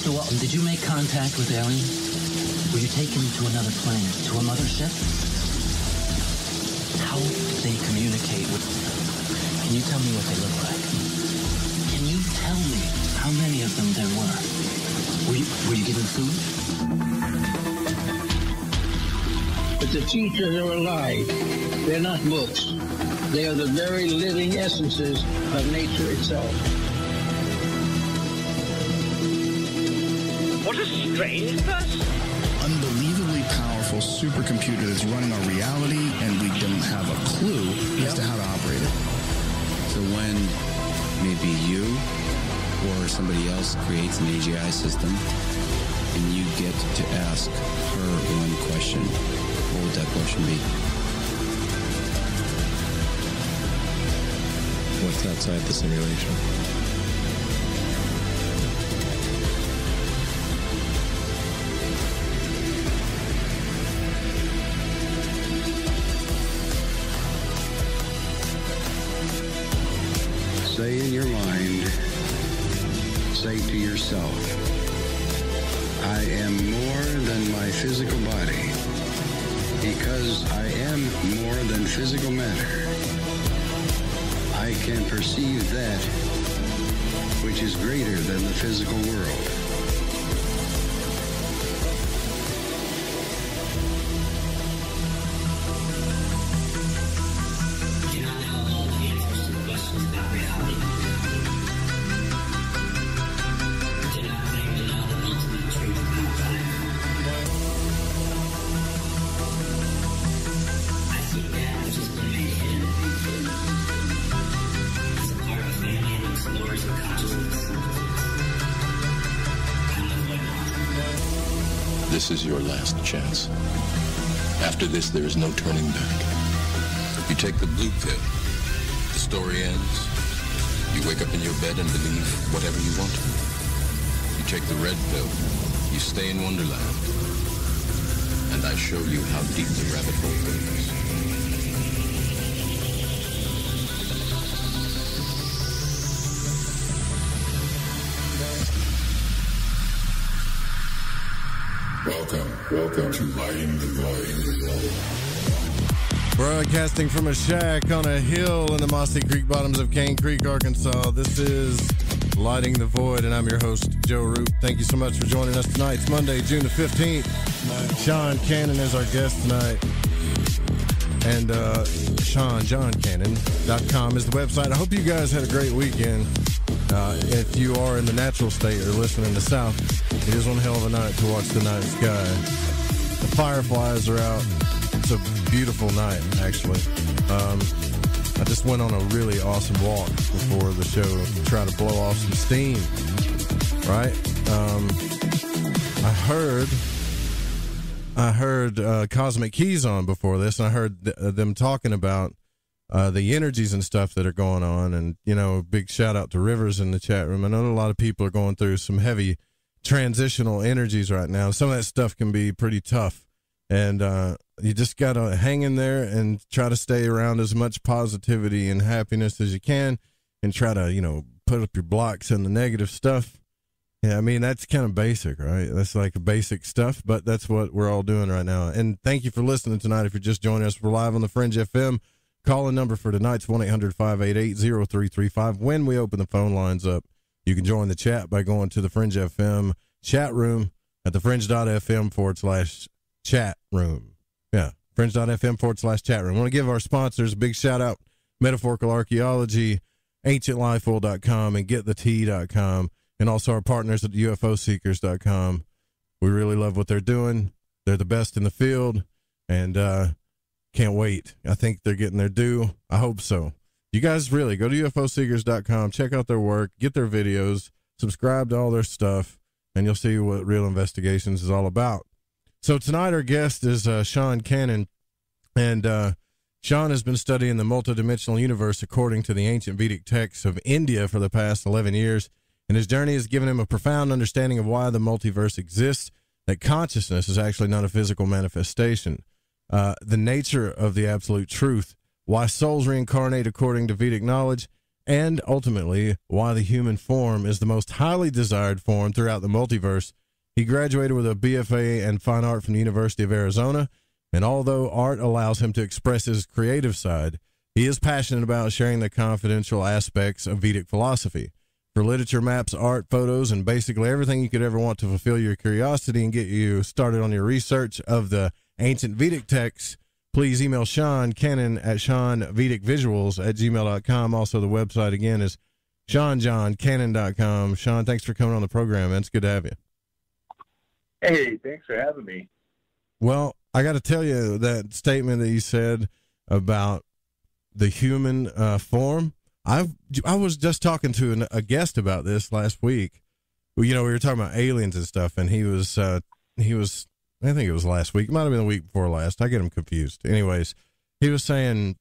Mr. Walton, did you make contact with aliens? Were you taken to another planet, to a mothership? How do they communicate with... Can you tell me what they look like? Can you tell me how many of them there were? Were you, were you given food? But the teachers are alive. They're not books. They are the very living essences of nature itself. Strange person. Unbelievably powerful supercomputer that's running our reality, and we don't have a clue as to how to operate it. So when maybe you or somebody else creates an AGI system and you get to ask her one question, what would that question be? What's outside the simulation? In your mind, say to yourself, I am more than my physical body because I am more than physical matter. I can perceive that which is greater than the physical world. This is your last chance. After this, there is no turning back. You take the blue pill. The story ends. You wake up in your bed and believe whatever you want to. You take the red pill. You stay in Wonderland. And I show you how deep the rabbit hole goes. Welcome, to Lighting the Void. Broadcasting from a shack on a hill in the mossy creek bottoms of Cane Creek, Arkansas. This is Lighting the Void, and I'm your host, Joe Rupe. Thank you so much for joining us tonight. It's Monday, June the 15th. Sean Cannon is our guest tonight. And uh, Sean, JohnCannon.com is the website. I hope you guys had a great weekend. Uh, if you are in the natural state or listening in the south, it is one hell of a night to watch the night sky. The fireflies are out. It's a beautiful night, actually. Um, I just went on a really awesome walk before the show to try to blow off some steam. Right? Um, I heard, I heard uh, Cosmic Keys on before this, and I heard th- them talking about uh, the energies and stuff that are going on. And, you know, big shout out to Rivers in the chat room. I know a lot of people are going through some heavy transitional energies right now. Some of that stuff can be pretty tough. And uh, you just got to hang in there and try to stay around as much positivity and happiness as you can and try to, you know, put up your blocks in the negative stuff. Yeah, I mean, that's kind of basic, right? That's like basic stuff, but that's what we're all doing right now. And thank you for listening tonight. If you're just joining us, we're live on the Fringe FM. Call in number for tonight's 1 800 588 0335. When we open the phone lines up, you can join the chat by going to the Fringe FM chat room at the fringe.fm forward slash chat room. Yeah, fringe.fm forward slash chat room. I want to give our sponsors a big shout out Metaphorical Archaeology, ancientlifeful.com, and getthetea.com, and also our partners at UFOseekers.com. We really love what they're doing. They're the best in the field, and uh, can't wait. I think they're getting their due. I hope so. You guys really go to UFOseekers.com, check out their work, get their videos, subscribe to all their stuff, and you'll see what Real Investigations is all about. So tonight our guest is uh, Sean Cannon, and uh, Sean has been studying the multidimensional universe according to the ancient Vedic texts of India for the past 11 years, and his journey has given him a profound understanding of why the multiverse exists, that consciousness is actually not a physical manifestation, uh, the nature of the absolute truth, why souls reincarnate according to Vedic knowledge, and ultimately why the human form is the most highly desired form throughout the multiverse. He graduated with a BFA in fine art from the University of Arizona, and although art allows him to express his creative side, he is passionate about sharing the confidential aspects of Vedic philosophy. For literature, maps, art, photos, and basically everything you could ever want to fulfill your curiosity and get you started on your research of the ancient Vedic texts, please email Sean Cannon at SeanVedicVisuals at gmail.com. Also, the website again is SeanJohnCannon.com. Sean, thanks for coming on the program, man. It's good to have you. Hey, thanks for having me. Well, I got to tell you that statement that you said about the human uh, form. I I was just talking to an, a guest about this last week. You know, we were talking about aliens and stuff, and he was uh, he was I think it was last week. It might have been the week before last. I get him confused. Anyways, he was saying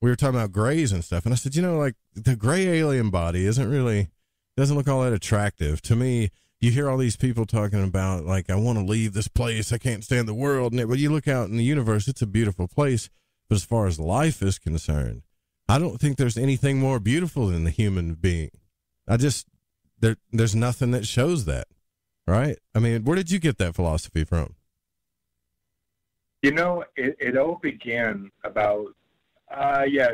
we were talking about grays and stuff, and I said, you know, like the gray alien body isn't really doesn't look all that attractive to me. You hear all these people talking about like I want to leave this place. I can't stand the world, and it, but you look out in the universe, it's a beautiful place. But as far as life is concerned, I don't think there's anything more beautiful than the human being. I just there there's nothing that shows that. Right? I mean, where did you get that philosophy from? You know, it, it all began about uh yeah,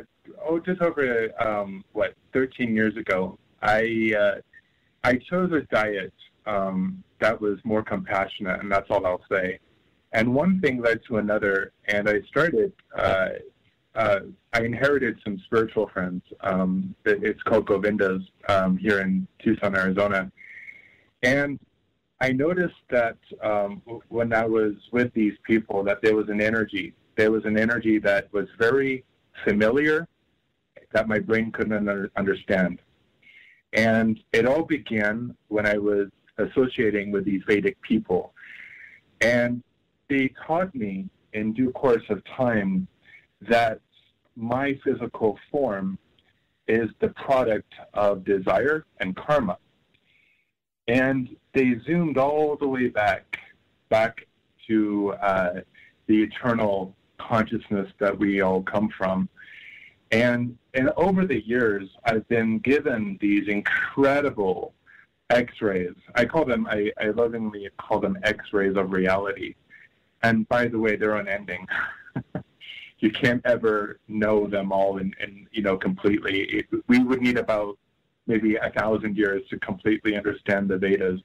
oh just over um what, 13 years ago. I uh I chose a diet um that was more compassionate and that's all I'll say. And one thing led to another and I started uh uh, I inherited some spiritual friends. Um, it's called Govindas um, here in Tucson, Arizona. And I noticed that um, when I was with these people, that there was an energy. There was an energy that was very familiar, that my brain couldn't under- understand. And it all began when I was associating with these Vedic people. And they taught me in due course of time that my physical form is the product of desire and karma. And they zoomed all the way back, back to uh, the eternal consciousness that we all come from. And, and over the years, I've been given these incredible X-rays. I call them, I, I lovingly call them X-rays of reality. And by the way, they're unending. you can't ever know them all and, and you know completely. It, we would need about maybe a thousand years to completely understand the Vedas.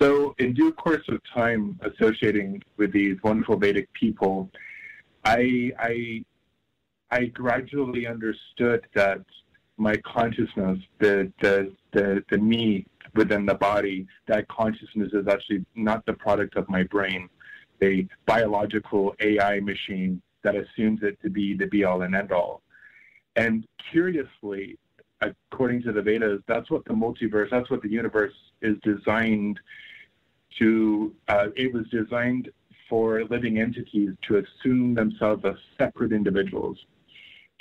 So, in due course of time, associating with these wonderful Vedic people, I I I gradually understood that my consciousness, the the the, the me within the body, that consciousness is actually not the product of my brain, a biological AI machine that assumes it to be the be all and end all. And curiously, according to the Vedas, that's what the multiverse, that's what the universe is designed to, uh, it was designed for living entities to assume themselves as separate individuals.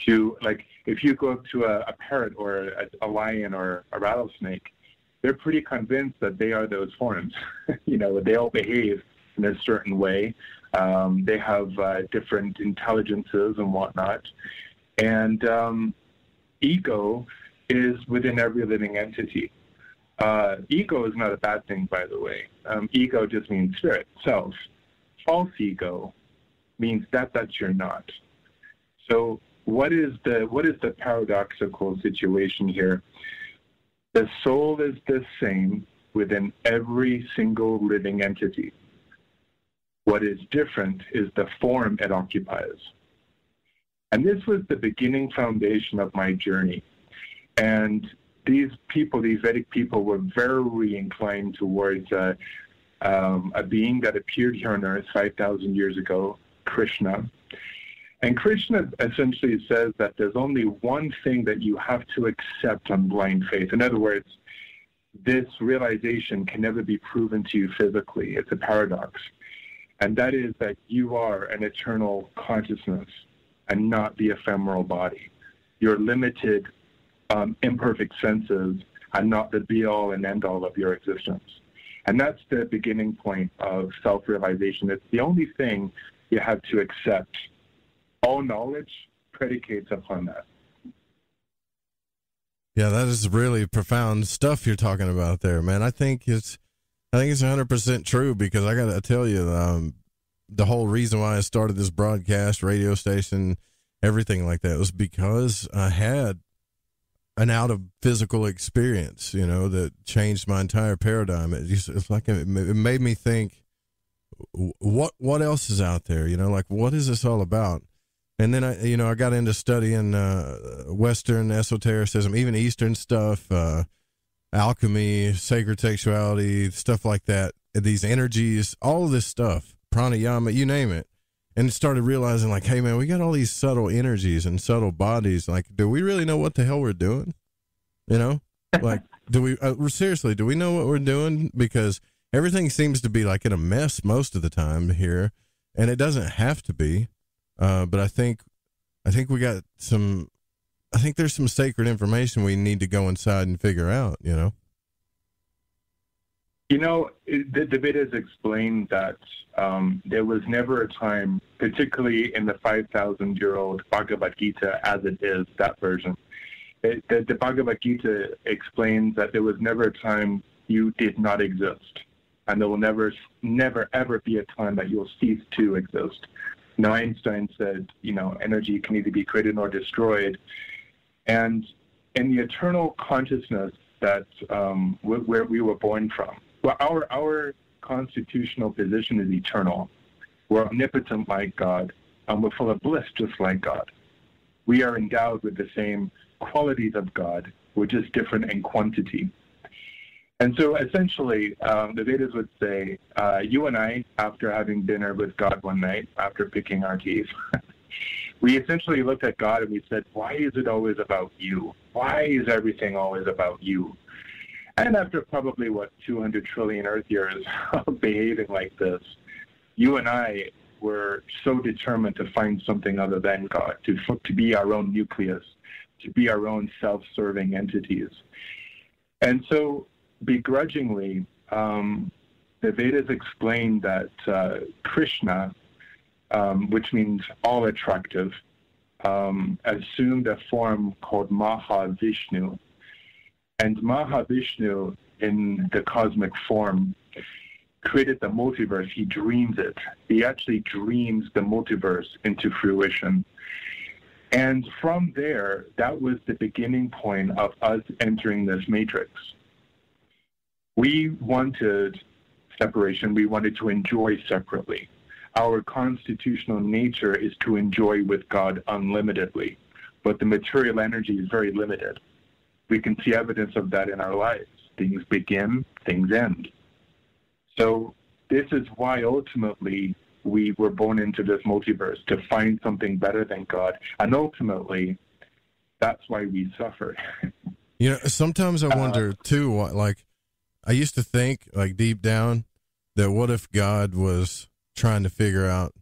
To, like, if you go up to a, a parrot or a, a lion or a rattlesnake, they're pretty convinced that they are those forms. you know, they all behave in a certain way. Um, they have uh, different intelligences and whatnot. And um, ego is within every living entity. Uh, ego is not a bad thing, by the way. Um, ego just means spirit, self. False ego means that that you're not. So what is the what is the paradoxical situation here? The soul is the same within every single living entity. What is different is the form it occupies. And this was the beginning foundation of my journey. And these people, these Vedic people, were very inclined towards uh, um, a being that appeared here on earth 5,000 years ago, Krishna. And Krishna essentially says that there's only one thing that you have to accept on blind faith. In other words, this realization can never be proven to you physically. It's a paradox and that is that you are an eternal consciousness and not the ephemeral body. Your limited, um, imperfect senses are not the be all and end all of your existence. And that's the beginning point of self realization. It's the only thing you have to accept. All knowledge predicates upon that. Yeah, that is really profound stuff you're talking about there, man. I think it's, I think it's 100 percent true because I got to tell you, um, the whole reason why I started this broadcast, radio station, everything like that was because I had an out of physical experience, you know, that changed my entire paradigm. It just, it's like it, made me think, what what else is out there? You know, like what is this all about? And then I, you know, I got into studying uh, Western esotericism, even Eastern stuff, uh, alchemy, sacred sexuality, stuff like that. These energies, all this stuff, pranayama, you name it and started realizing like hey man we got all these subtle energies and subtle bodies. Like do we really know what the hell we're doing? You know? Like do we uh, seriously do we know what we're doing? Because everything seems to be like in a mess most of the time here and it doesn't have to be. Uh, but i think i think we got some i think there's some sacred information we need to go inside and figure out you know you know, the, Vedas explained that um, there was never a time, particularly in the 5,000 year old Bhagavad Gita as it is, that version. It, the, the Bhagavad Gita explains that there was never a time you did not exist. And there will never, never, ever be a time that you'll cease to exist. Now, Einstein said, you know, energy can either be created or destroyed. And in the eternal consciousness that um, where we were born from, well, our our constitutional position is eternal. We're omnipotent like God, and we're full of bliss just like God. We are endowed with the same qualities of God, we're just different in quantity. And so essentially, um, the Vedas would say, uh, you and I, after having dinner with God one night, after picking our teeth, we essentially looked at God and we said, why is it always about you? Why is everything always about you? And after probably, what, 200 trillion Earth years of behaving like this, you and I were so determined to find something other than God, to, to be our own nucleus, to be our own self serving entities. And so, begrudgingly, um, the Vedas explain that uh, Krishna, um, which means all attractive, um, assumed a form called Mahavishnu, and Mahavishnu, in the cosmic form, created the multiverse. He dreams it. He actually dreams the multiverse into fruition. And from there, that was the beginning point of us entering this matrix. We wanted separation. We wanted to enjoy separately. Our constitutional nature is to enjoy with God unlimitedly, but the material energy is very limited we can see evidence of that in our lives. Things begin, things end. So this is why ultimately we were born into this multiverse to find something better than God. And ultimately, that's why we suffer. you know, sometimes I wonder uh, too, what, like, I used to think, like, deep down, that what if God was trying to figure out,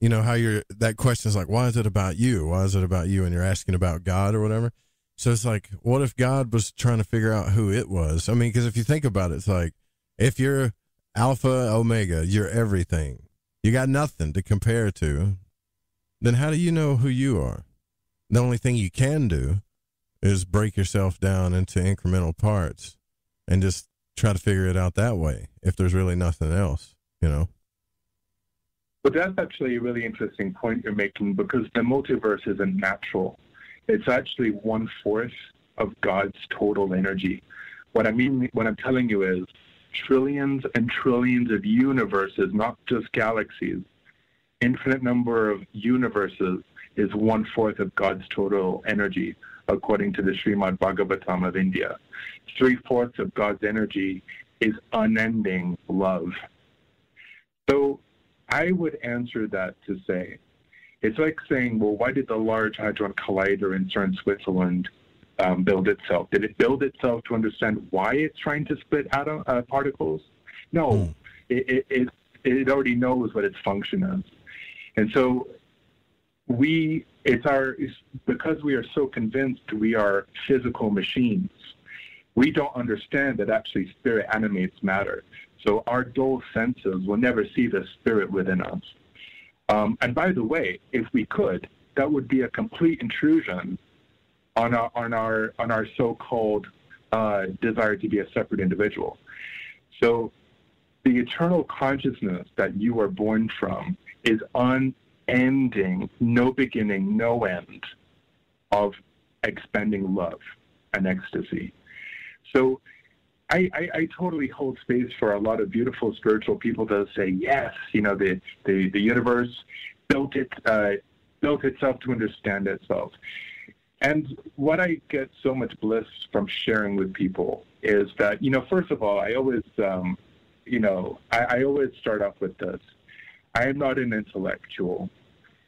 you know, how you're, that question is like, why is it about you? Why is it about you? And you're asking about God or whatever. So it's like, what if God was trying to figure out who it was? I mean, because if you think about it, it's like, if you're Alpha, Omega, you're everything. You got nothing to compare to. Then how do you know who you are? The only thing you can do is break yourself down into incremental parts and just try to figure it out that way if there's really nothing else, you know? But that's actually a really interesting point you're making because the multiverse isn't natural. It's actually one fourth of God's total energy. What I mean, what I'm telling you is trillions and trillions of universes, not just galaxies. Infinite number of universes is one fourth of God's total energy, according to the Srimad Bhagavatam of India. Three fourths of God's energy is unending love. So I would answer that to say it's like saying, well, why did the Large Hadron Collider in CERN, Switzerland, um, build itself? Did it build itself to understand why it's trying to split atom uh, particles? No, mm. it, it, it already knows what its function is, and so we it's our it's because we are so convinced we are physical machines. We don't understand that actually spirit animates matter. So our dull senses will never see the spirit within us. Um, and by the way, if we could, that would be a complete intrusion on our on our on our so-called uh, desire to be a separate individual. So the eternal consciousness that you are born from is unending, no beginning, no end of expending love and ecstasy. So I, I, I, totally hold space for a lot of beautiful spiritual people to say, yes, you know, the, the, the universe built it uh, built itself to understand itself. And what I get so much bliss from sharing with people is that, you know, first of all, I always, um, you know, I, I always start off with this. I am not an intellectual.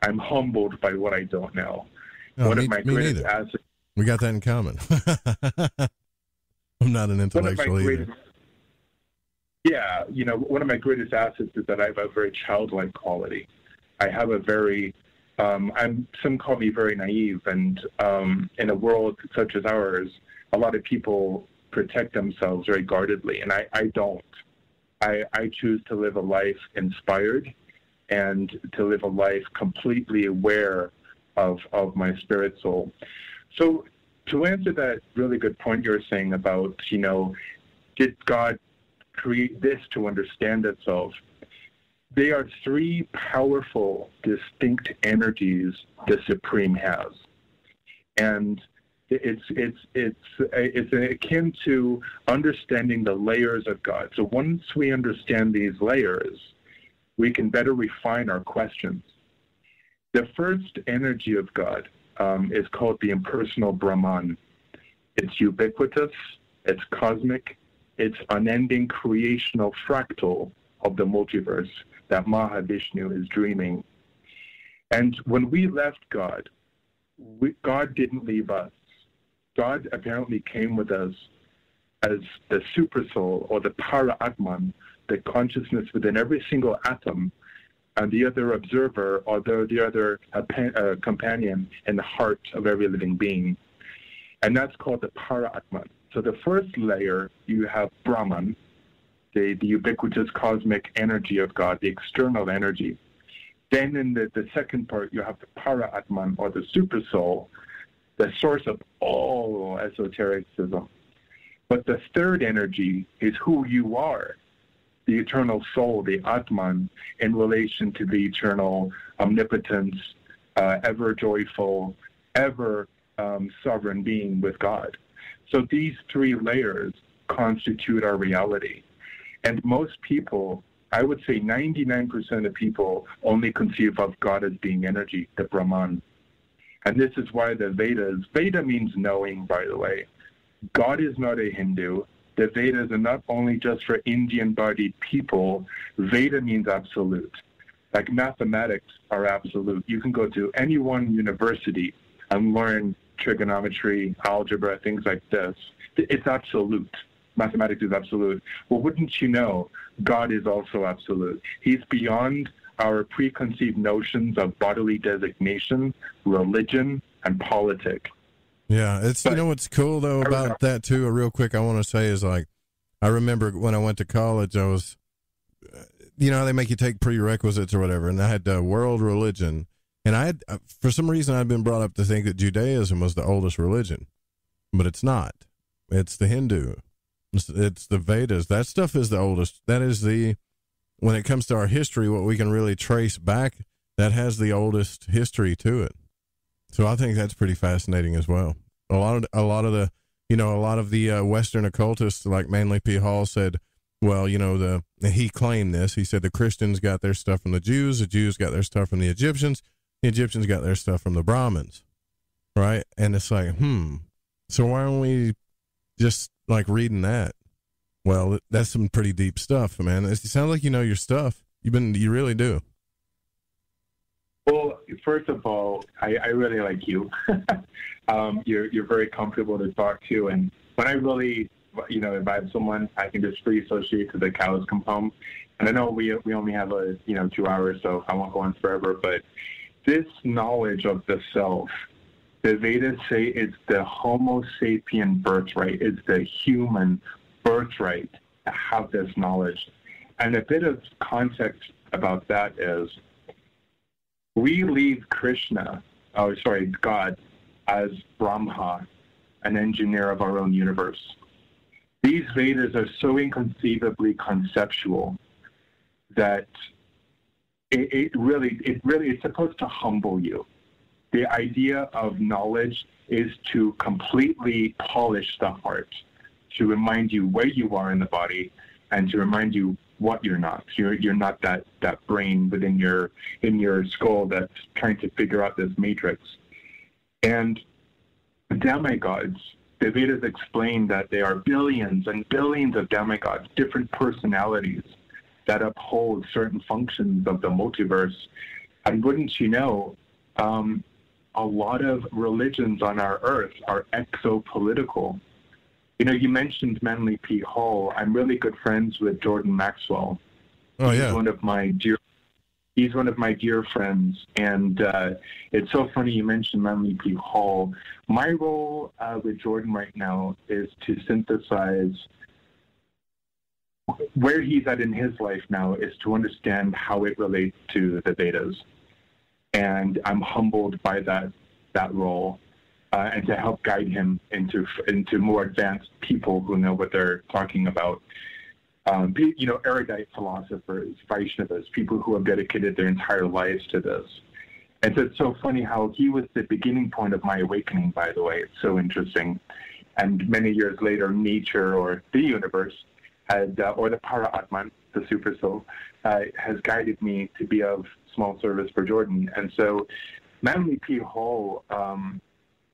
I'm humbled by what I don't know. No, One me, of my greatest assets. We got that in common. I'm not an intellectual either. Greatest, yeah, you know, one of my greatest assets is that I have a very childlike quality. I have a very um, I'm some call me very naive, and um, in a world such as ours, a lot of people protect themselves very guardedly, and I, I don't. I, I choose to live a life inspired and to live a life completely aware of of my spirit soul. So to answer that really good point you were saying about, you know, did God create this to understand itself? They are three powerful, distinct energies the Supreme has. And it's it's it's it's akin to understanding the layers of God. So once we understand these layers, we can better refine our questions. The first energy of God um, is called the impersonal Brahman. It's ubiquitous, it's cosmic, it's unending creational fractal of the multiverse that Mahavishnu is dreaming. And when we left God, we, God didn't leave us. God apparently came with us as the supersoul or the para atman, the consciousness within every single atom, and the other observer or the, the other uh, companion in the heart of every living being. And that's called the para atman. So the first layer, you have Brahman, the, the ubiquitous cosmic energy of God, the external energy. Then in the, the second part, you have the para atman or the super soul, the source of all esotericism. But the third energy is who you are, the eternal soul, the Atman, in relation to the eternal omnipotence, uh, ever joyful, ever um, sovereign being with God. So these three layers constitute our reality. And most people, I would say 99% of people only conceive of God as being energy, the Brahman. And this is why the Vedas, Veda means knowing, by the way. God is not a Hindu. The Vedas are not only just for Indian bodied people, Veda means absolute. Like mathematics are absolute. You can go to any one university and learn trigonometry, algebra, things like this. It's absolute mathematics is absolute. Well, wouldn't you know, God is also absolute. He's beyond our preconceived notions of bodily designation, religion, and politics. Yeah, it's but, you know what's cool though about that too. Real quick, I want to say is like, I remember when I went to college, I was, uh, you know, they make you take prerequisites or whatever, and I had uh, world religion, and I had uh, for some reason I'd been brought up to think that Judaism was the oldest religion, but it's not. It's the Hindu it's, it's the Vedas. That stuff is the oldest. That is the when it comes to our history, what we can really trace back. That has the oldest history to it. So I think that's pretty fascinating as well. A lot of a lot of the you know a lot of the uh, Western occultists like Manly P. Hall said, well, you know the he claimed this. He said the Christians got their stuff from the Jews, the Jews got their stuff from the Egyptians, the Egyptians got their stuff from the Brahmins, right? And it's like, hmm. So why don't we just like reading that. Well, that's some pretty deep stuff, man. It sounds like you know your stuff. You've been, you really do. Well, first of all, I, I really like you. um, you're you're very comfortable to talk to, and when I really, you know, invite someone, I can just free associate to the cows come home. And I know we we only have a you know two hours, so I won't go on forever. But this knowledge of the self the Vedas say it's the Homo sapien birthright, it's the human birthright to have this knowledge. And a bit of context about that is we leave Krishna, oh, sorry, God, as Brahma, an engineer of our own universe. These Vedas are so inconceivably conceptual that it, it really, it really is supposed to humble you. The idea of knowledge is to completely polish the heart, to remind you where you are in the body, and to remind you what you're not. You're you're not that that brain within your in your skull that's trying to figure out this matrix. And demigods, the Vedas explain that there are billions and billions of demigods, different personalities that uphold certain functions of the multiverse. And wouldn't you know, um, a lot of religions on our earth are exopolitical. You know, you mentioned Manly P. Hall. I'm really good friends with Jordan Maxwell. Oh yeah, he's one of my dear. He's one of my dear friends, and uh, it's so funny you mentioned Manly P. Hall. My role uh, with Jordan right now is to synthesize where he's at in his life now is to understand how it relates to the Vedas, and I'm humbled by that that role, uh, and to help guide him into into more advanced people who know what they're talking about. Um, you know, erudite philosophers, Vaishnavas, people who have dedicated their entire lives to this. And so it's so funny how he was the beginning point of my awakening, by the way. It's so interesting. And many years later, nature or the universe had, uh, or the para atman, the super soul, uh, has guided me to be of small service for Jordan. And so, Manly P. Hall, um,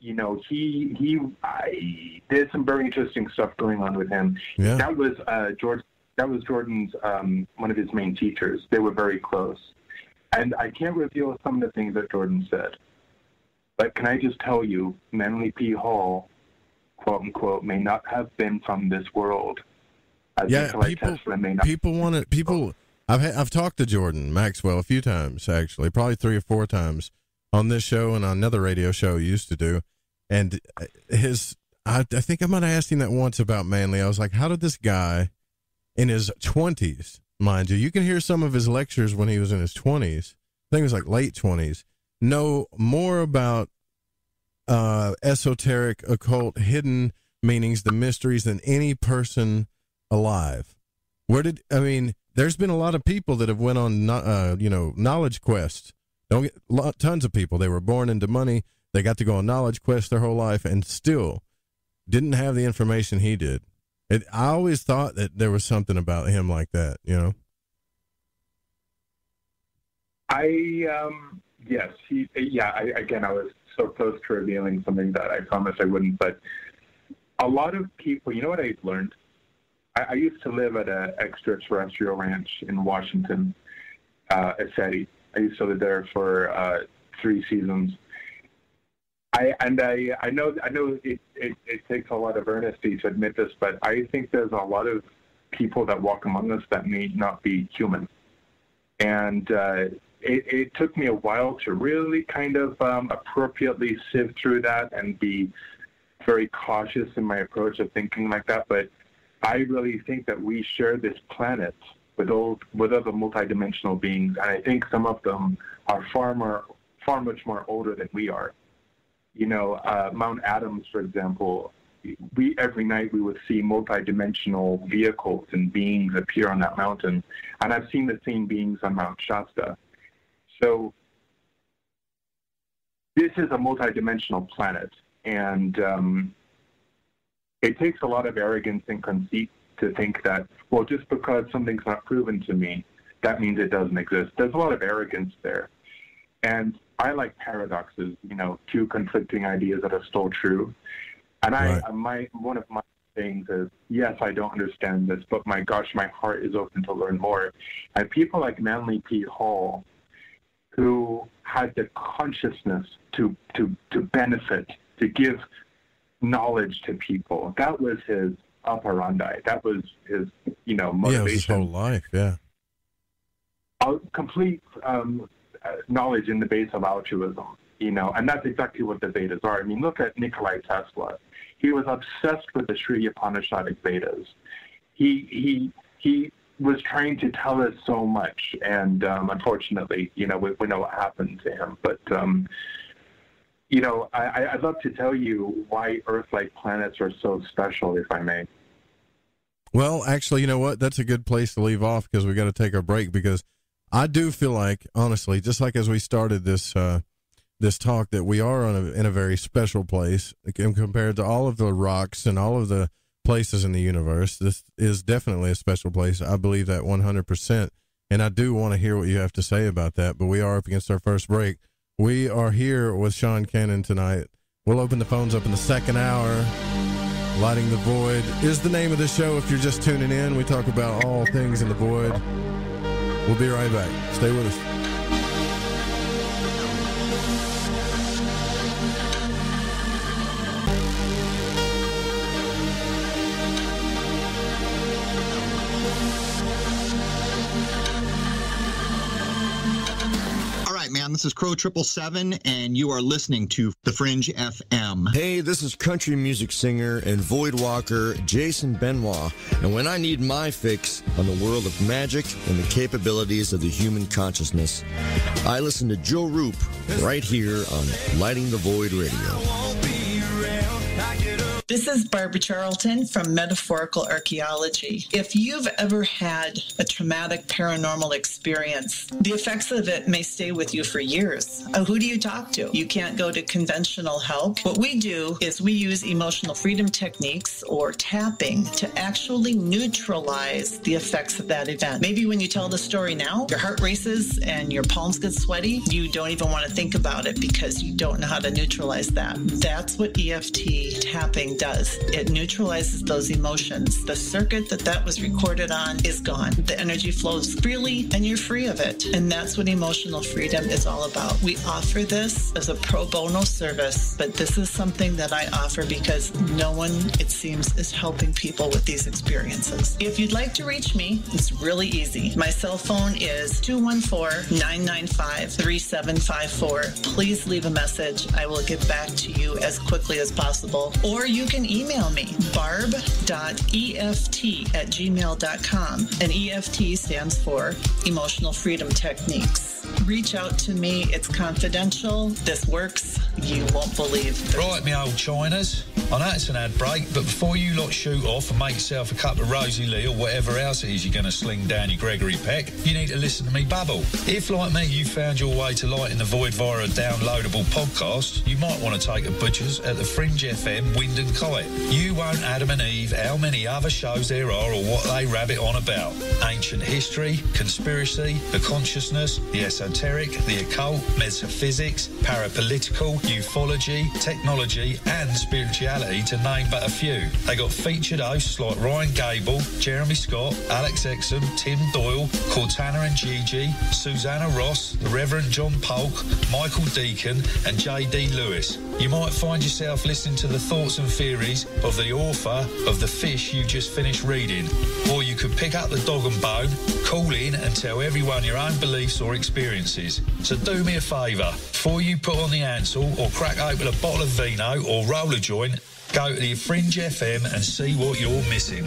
you know, he he I, did some very interesting stuff going on with him. Yeah. That was uh, George. That was Jordan's um, one of his main teachers. They were very close, and I can't reveal some of the things that Jordan said. But can I just tell you, Manly P. Hall, quote unquote, may not have been from this world yeah, people, people want to. People, I've ha- I've talked to Jordan Maxwell a few times actually, probably three or four times on this show and on another radio show he used to do, and uh, his. I, I think I might have asked him that once about Manly. I was like, how did this guy, in his twenties, mind you, you can hear some of his lectures when he was in his twenties. I think it was like late twenties. Know more about uh, esoteric, occult, hidden meanings, the mysteries than any person alive. Where did I mean? There's been a lot of people that have went on, uh, you know, knowledge quests. Don't get lot, tons of people. They were born into money. They got to go on knowledge quests their whole life, and still didn't have the information he did. It, I always thought that there was something about him like that. You know. I um yes he yeah I, again I was so close to revealing something that I promised I wouldn't but a lot of people you know what I've learned I, I used to live at an extraterrestrial ranch in Washington, uh, at ECETI. I used to live there for uh, three seasons. I and I I know I know it, it, it takes a lot of earnesty to admit this, but I think there's a lot of people that walk among us that may not be human, and uh, it, it took me a while to really kind of um, appropriately sift through that and be very cautious in my approach of thinking like that. But I really think that we share this planet with all with other multidimensional beings, and I think some of them are far more, far much more older than we are. You know, uh, Mount Adams, for example, we every night we would see multidimensional vehicles and beings appear on that mountain, and I've seen the same beings on Mount Shasta. So this is a multidimensional planet, and um, it takes a lot of arrogance and conceit to think that, well, just because something's not proven to me, that means it doesn't exist. There's a lot of arrogance there. And I like paradoxes, you know, two conflicting ideas that are still true. And I, my, one of my things is, yes, I don't understand this, but my gosh, my heart is open to learn more. And people like Manly P. Hall, who had the consciousness to, to, to benefit, to give knowledge to people. That was his operandi. That was his, you know, motivation. Yeah, his whole life. Yeah. A complete um, knowledge in the base of altruism, you know, and that's exactly what the Vedas are. I mean, look at Nikolai Tesla. He was obsessed with the Sri Upanishadic Vedas. He he he was trying to tell us so much, and um, unfortunately, you know, we, we know what happened to him. But um, you know, I, I'd love to tell you why Earth-like planets are so special, if I may. Well, actually, you know what? That's a good place to leave off because we got to take a break. Because I do feel like, honestly, just like as we started this uh, this talk, that we are on a, in a very special place compared to all of the rocks and all of the places in the universe. This is definitely a special place. I believe that one hundred percent, and I do want to hear what you have to say about that. But we are up against our first break. We are here with Sean Cannon tonight. We'll open the phones up in the second hour. Lighting the Void is the name of the show. If you're just tuning in, we talk about all things in the void. We'll be right back. Stay with us. This is Crow Triple Seven, and you are listening to The Fringe FM. Hey, this is country music singer and void walker Jason Benoit, and when I need my fix on the world of magic and the capabilities of the human consciousness, I listen to Joe Rupe right here on Lighting the Void Radio. This is Barbara Charlton from Metaphorical Archaeology. If you've ever had a traumatic paranormal experience, the effects of it may stay with you for years. Uh, who do you talk to? You can't go to conventional help. What we do is we use emotional freedom techniques or tapping to actually neutralize the effects of that event. Maybe when you tell the story now, your heart races and your palms get sweaty. You don't even want to think about it because you don't know how to neutralize that. That's what EFT tapping does. It neutralizes those emotions. The circuit that that was recorded on is gone. The energy flows freely and you're free of it. And that's what emotional freedom is all about. We offer this as a pro bono service, but this is something that I offer because no one, it seems, is helping people with these experiences. If you'd like to reach me, it's really easy. My cell phone is 214 995 3754. Please leave a message. I will get back to you as quickly as possible. Or you can email me, barb.eft at gmail.com. And EFT stands for Emotional Freedom Techniques. Reach out to me. It's confidential. This works. You won't believe. Right, me old Chinas. I know it's an ad break, but before you lot shoot off and make yourself a cup of Rosie Lee or whatever else it is you're going to sling down your Gregory Peck, you need to listen to me bubble. If, like me, you found your way to Lighting the Void via a downloadable podcast, you might want to take a butcher's at the Fringe FM Wind and Kite. You won't Adam and Eve how many other shows there are or what they rabbit on about. Ancient history, conspiracy, the consciousness, the esoteric, the occult, metaphysics, parapolitical, ufology, technology, and spirituality, to name but a few. They got featured hosts like Ryan Gable, Jeremy Scott, Alex Exum, Tim Doyle, Cortana and Gigi, Susanna Ross, the Reverend John Polk, Michael Deacon, and J.D. Lewis. You might find yourself listening to the thoughts and theories of the author of The Fish you just finished reading. Or you could pick up the dog and bone, call in and tell everyone your own beliefs or experiences. So do me a favour, before you put on the Ansel or crack open a bottle of vino or roll a joint, go to the Fringe FM and see what you're missing.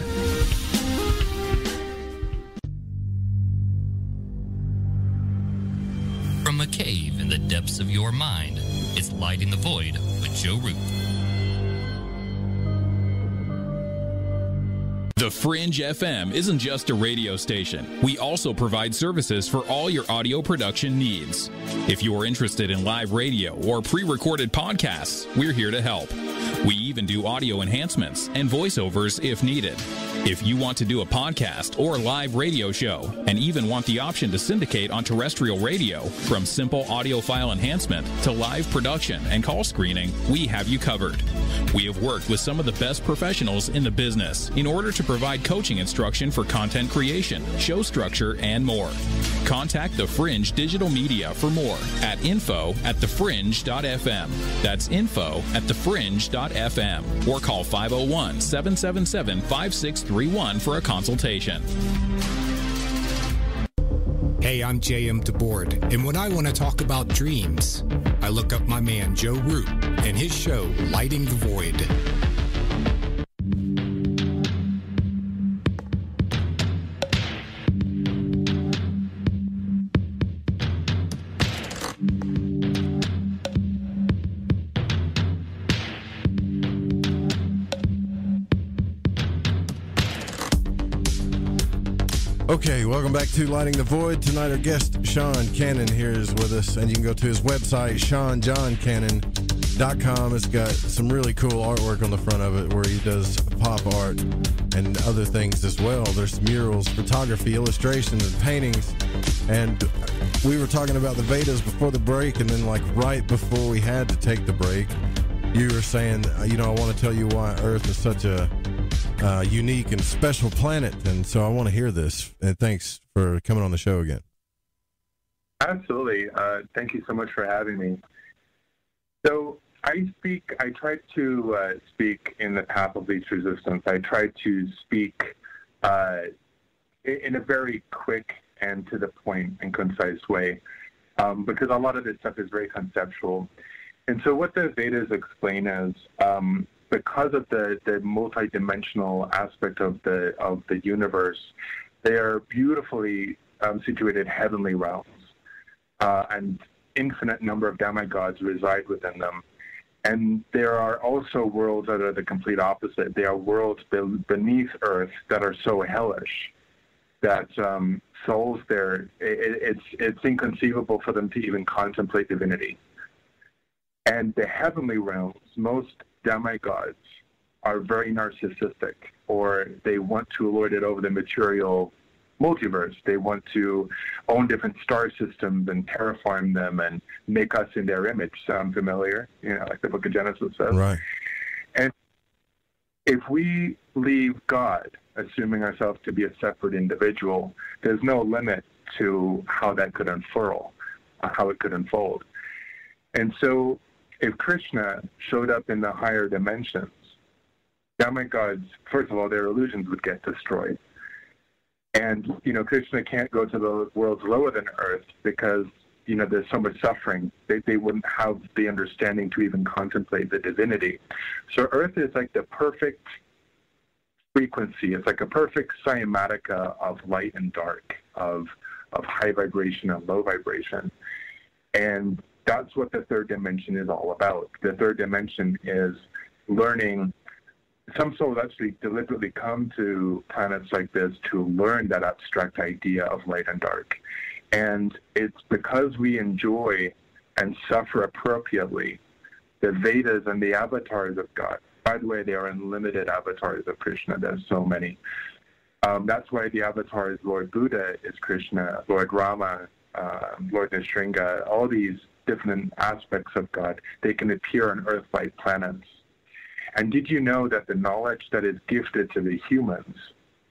From a cave in the depths of your mind, it's Lighting the Void with Joe Rupe. The Fringe FM isn't just a radio station. We also provide services for all your audio production needs. If you are interested in live radio or pre recorded podcasts, we're here to help. We even do audio enhancements and voiceovers if needed. If you want to do a podcast or live radio show and even want the option to syndicate on terrestrial radio, from simple audio file enhancement to live production and call screening, we have you covered. We have worked with some of the best professionals in the business in order to provide coaching instruction for content creation, show structure, and more. Contact The Fringe Digital Media for more at info at thefringe.fm. That's info at thefringe.fm or call 501 777 5631 for a consultation. Hey, I'm J.M. DeBord, and when I want to talk about dreams, I look up my man Joe Rupe and his show, Lighting the Void. Okay, welcome back to Lighting the Void. Tonight, our guest, Sean Cannon, here is with us, and you can go to his website, SeanJohnCannon.com. It's got some really cool artwork on the front of it where he does pop art and other things as well. There's murals, photography, illustrations, and paintings. And we were talking about the Vedas before the break, and then, like, right before we had to take the break, you were saying, you know, I want to tell you why Earth is such a uh, unique and special planet. And so I want to hear this. And thanks for coming on the show again. Absolutely. Uh, thank you so much for having me. So I speak, I try to uh, speak in the path of least resistance. I try to speak uh, in a very quick and to the point and concise way um, because a lot of this stuff is very conceptual. And so what the Vedas explain is um, because of the, the multidimensional aspect of the of the universe, they are beautifully um, situated heavenly realms, uh, and infinite number of demigods reside within them. And there are also worlds that are the complete opposite. They are worlds beneath Earth that are so hellish that um, souls there, it, it's it's inconceivable for them to even contemplate divinity. And the heavenly realms, most demigods are very narcissistic or they want to lord it over the material multiverse. They want to own different star systems and terraform them and make us in their image. Sound familiar? You know, like the book of Genesis says. Right. And if we leave God, assuming ourselves to be a separate individual, there's no limit to how that could unfurl, uh, how it could unfold. And so if Krishna showed up in the higher dimensions, demigods, first of all, their illusions would get destroyed. And, you know, Krishna can't go to the worlds lower than Earth because, you know, there's so much suffering. They, they wouldn't have the understanding to even contemplate the divinity. So Earth is like the perfect frequency. It's like a perfect cymatica of light and dark, of, of high vibration and low vibration. And that's what the third dimension is all about. The third dimension is learning. Some souls actually deliberately come to planets like this to learn that abstract idea of light and dark. And it's because we enjoy and suffer appropriately the Vedas and the avatars of God. By the way, they are unlimited avatars of Krishna. There's so many. Um, that's why the avatars, Lord Buddha is Krishna, Lord Rama, uh, Lord Nrsimha, all these different aspects of God. They can appear on Earth-like planets. And did you know that the knowledge that is gifted to the humans,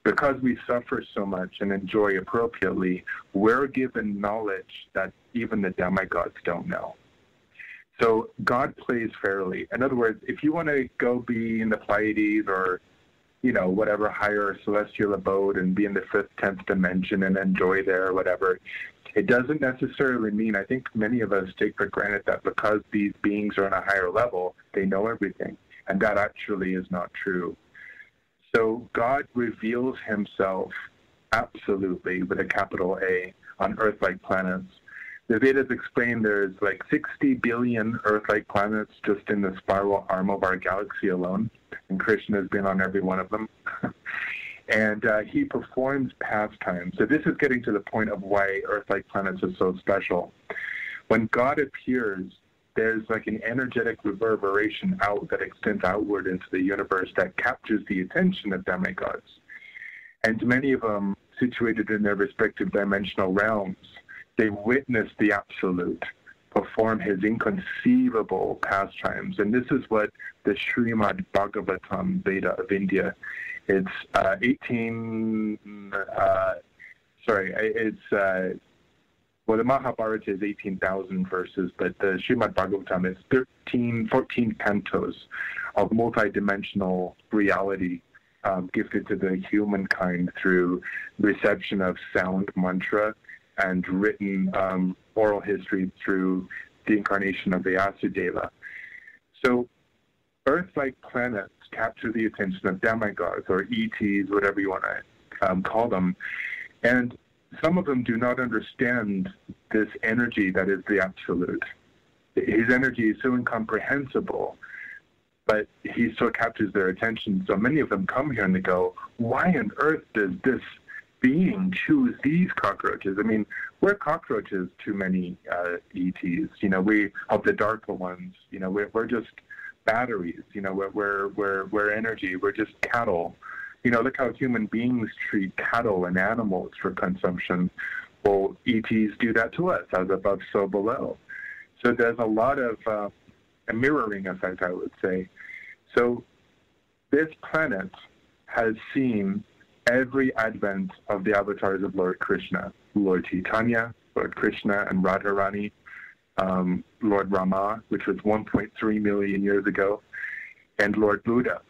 because we suffer so much and enjoy appropriately, we're given knowledge that even the demigods don't know. So God plays fairly. In other words, if you want to go be in the Pleiades or, you know, whatever higher celestial abode and be in the fifth, tenth dimension and enjoy there whatever, it doesn't necessarily mean, I think many of us take for granted that because these beings are on a higher level, they know everything. And that actually is not true. So God reveals himself absolutely with a capital A on Earth like planets. The Vedas explain there's like 60 billion Earth like planets just in the spiral arm of our galaxy alone, and Krishna has been on every one of them. and uh, he performs pastimes. So this is getting to the point of why Earth-like planets are so special. When God appears, there's like an energetic reverberation out that extends outward into the universe that captures the attention of demigods. And many of them, situated in their respective dimensional realms, they witness the absolute perform his inconceivable pastimes. And this is what the Srimad Bhagavatam Veda of India it's uh, 18, uh, sorry, it's, uh, well, the Mahabharata is 18,000 verses, but the Srimad Bhagavatam is 13, 14 cantos of multidimensional reality um, gifted to the humankind through reception of sound mantra and written um, oral history through the incarnation of the Vyasadeva. So Earth-like planets capture the attention of demigods or ETs, whatever you want to um, call them. And some of them do not understand this energy that is the absolute. His energy is so incomprehensible, but he still captures their attention. So many of them come here and they go, why on earth does this being choose these cockroaches? I mean, we're cockroaches to many uh, ETs. You know, we of the darker ones. You know, we're, we're just batteries. You know, we're, we're we're energy. We're just cattle. You know, look how human beings treat cattle and animals for consumption. Well, ETs do that to us, as above, so below. So there's a lot of uh, a mirroring effect, I would say. So this planet has seen every advent of the avatars of Lord Krishna, Lord Chaitanya, Lord Krishna, and Radharani, um, Lord Rama, which was 1.3 million years ago, and Lord Buddha.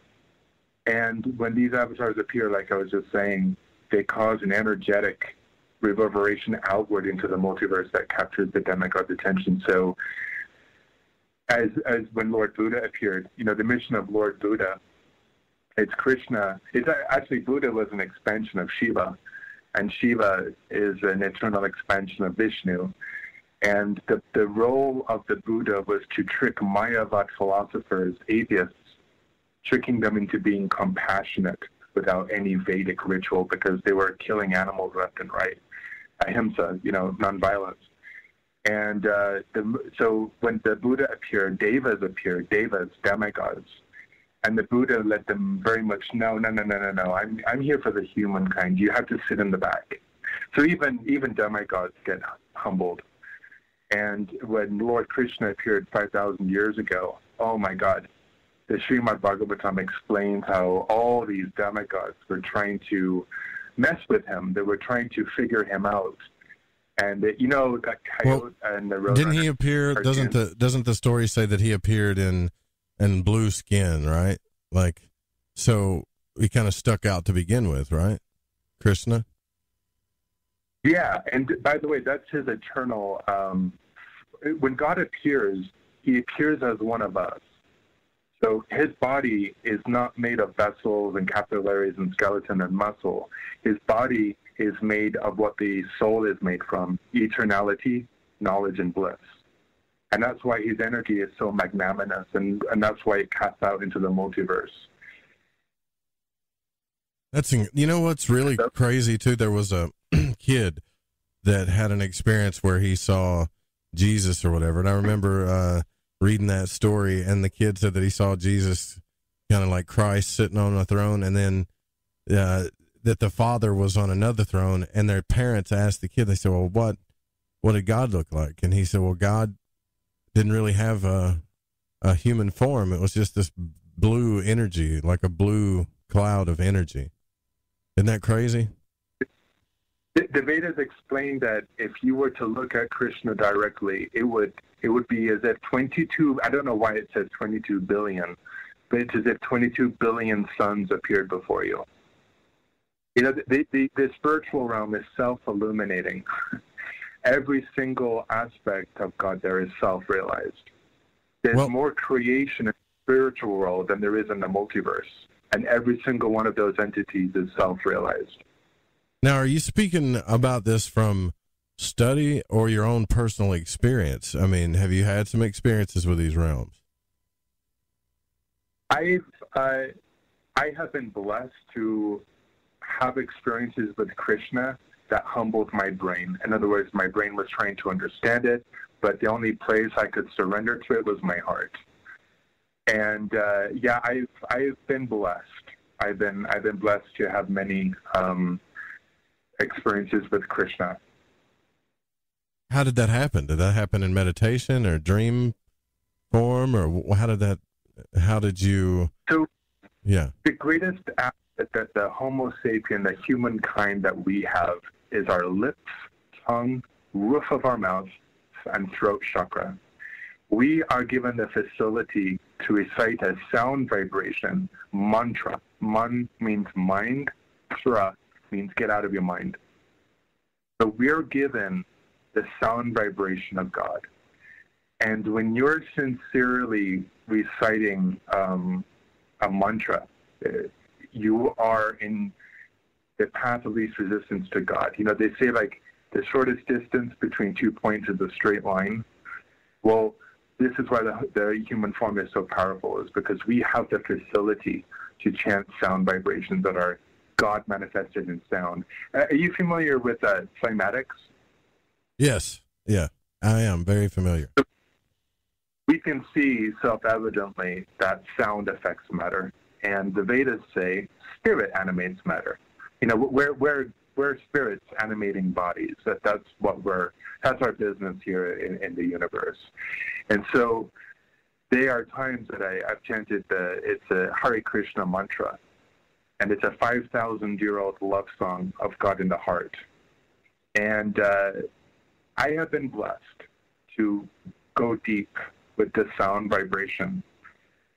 And when these avatars appear, like I was just saying, they cause an energetic reverberation outward into the multiverse that captures the demigod's attention. So, as as when Lord Buddha appeared, you know, the mission of Lord Buddha, it's Krishna. It's actually Buddha was an expansion of Shiva, and Shiva is an eternal expansion of Vishnu. And the, the role of the Buddha was to trick Mayavad philosophers, atheists, tricking them into being compassionate without any Vedic ritual because they were killing animals left and right. Ahimsa, you know, nonviolence. And uh, the, so when the Buddha appeared, devas appeared, devas, demigods. And the Buddha let them very much know, no, no, no, no, no. I'm I'm here for the humankind. You have to sit in the back. So even even demigods get humbled. And when Lord Krishna appeared 5,000 years ago, oh my God, the Srimad Bhagavatam explains how all these demigods were trying to mess with him. They were trying to figure him out. And uh, you know that coyote well, and the didn't he appear? Doesn't the doesn't the story say that he appeared in in blue skin, right? Like, so he kind of stuck out to begin with, right? Krishna. Yeah, and by the way, that's his eternal. Um, when God appears, He appears as one of us. So his body is not made of vessels and capillaries and skeleton and muscle. His body is made of what the soul is made from eternality, knowledge, and bliss. And that's why his energy is so magnanimous, and, and that's why it casts out into the multiverse. That's you know what's really crazy too. There was a kid that had an experience where he saw Jesus or whatever, and I remember uh, reading that story, and the kid said that he saw Jesus kind of like Christ sitting on a throne, and then uh, that the Father was on another throne, and their parents asked the kid, they said, "Well, what what did God look like?" And he said, "Well, God didn't really have a a human form. It was just this blue energy, like a blue cloud of energy." Isn't that crazy? The, Vedas explain that if you were to look at Krishna directly, it would it would be as if 22, I don't know why it says 22 billion, but it's as if 22 billion suns appeared before you. You know, the, the, the spiritual realm is self illuminating. Every single aspect of God there is self realized. There's well, more creation in the spiritual world than there is in the multiverse. And every single one of those entities is self realized. Now, are you speaking about this from study or your own personal experience? I mean, have you had some experiences with these realms? I've uh, I have been blessed to have experiences with Krishna that humbled my brain. In other words, my brain was trying to understand it, but the only place I could surrender to it was my heart. And uh, yeah, I've I've been blessed. I've been I've been blessed to have many um, experiences with Krishna. How did that happen? Did that happen in meditation or dream form, or how did that? How did you? So, yeah, the greatest asset that the Homo sapien, the humankind that we have, is our lips, tongue, roof of our mouth, and throat chakra. We are given the facility to recite a sound vibration mantra. Man means mind, tra means get out of your mind. So we're given the sound vibration of God. And when you're sincerely reciting um, a mantra, uh, you are in the path of least resistance to God. You know, they say like the shortest distance between two points is a straight line. Well, this is why the, the human form is so powerful, is because we have the facility to chant sound vibrations that are God manifested in sound. Uh, are you familiar with uh, cymatics? Yes. Yeah, I am very familiar. We can see self-evidently that sound affects matter, and the Vedas say spirit animates matter. You know, we're we're we're spirits animating bodies. That that's what we're that's our business here in, in the universe, and so there are times that I, I've chanted the it's a Hare Krishna mantra, and it's a 5,000 year old love song of God in the heart. And uh, I have been blessed to go deep with the sound vibration.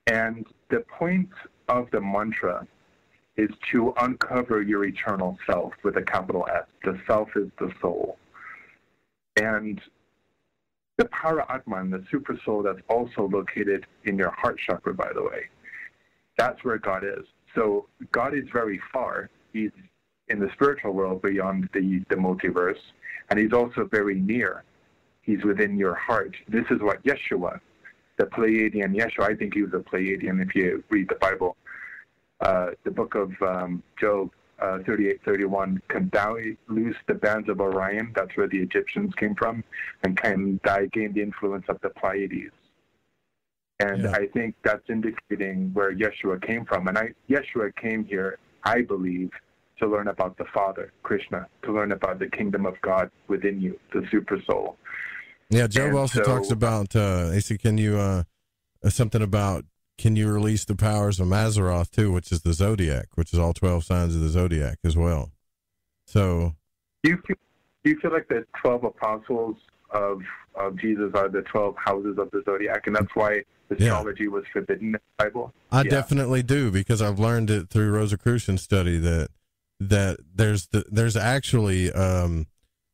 And the point of the mantra is to uncover your eternal self with a capital S. The self is the soul. And the Para-Atman, the super soul that's also located in your heart chakra, by the way, that's where God is. So God is very far. He's in the spiritual world beyond the, the multiverse, and he's also very near. He's within your heart. This is what Yeshua, the Pleiadian Yeshua, I think he was a Pleiadian if you read the Bible. Uh, the book of um, Job, uh, 38, 31, can thou loose the bands of Orion? That's where the Egyptians came from. And can thou gain the influence of the Pleiades? And yeah. I think that's indicating where Yeshua came from. And I, Yeshua came here, I believe, to learn about the Father, Krishna, to learn about the kingdom of God within you, the super soul. Yeah, Job and also so, talks about, uh, he said, can you, uh, something about, can you release the powers of Mazzaroth too, which is the zodiac, which is all 12 signs of the zodiac as well. So. Do you feel, do you feel like the 12 apostles of, of Jesus are the 12 houses of the zodiac, and that's why astrology yeah. was forbidden in the Bible? I yeah. definitely do because I've learned it through Rosicrucian study that that there's the, there's actually um,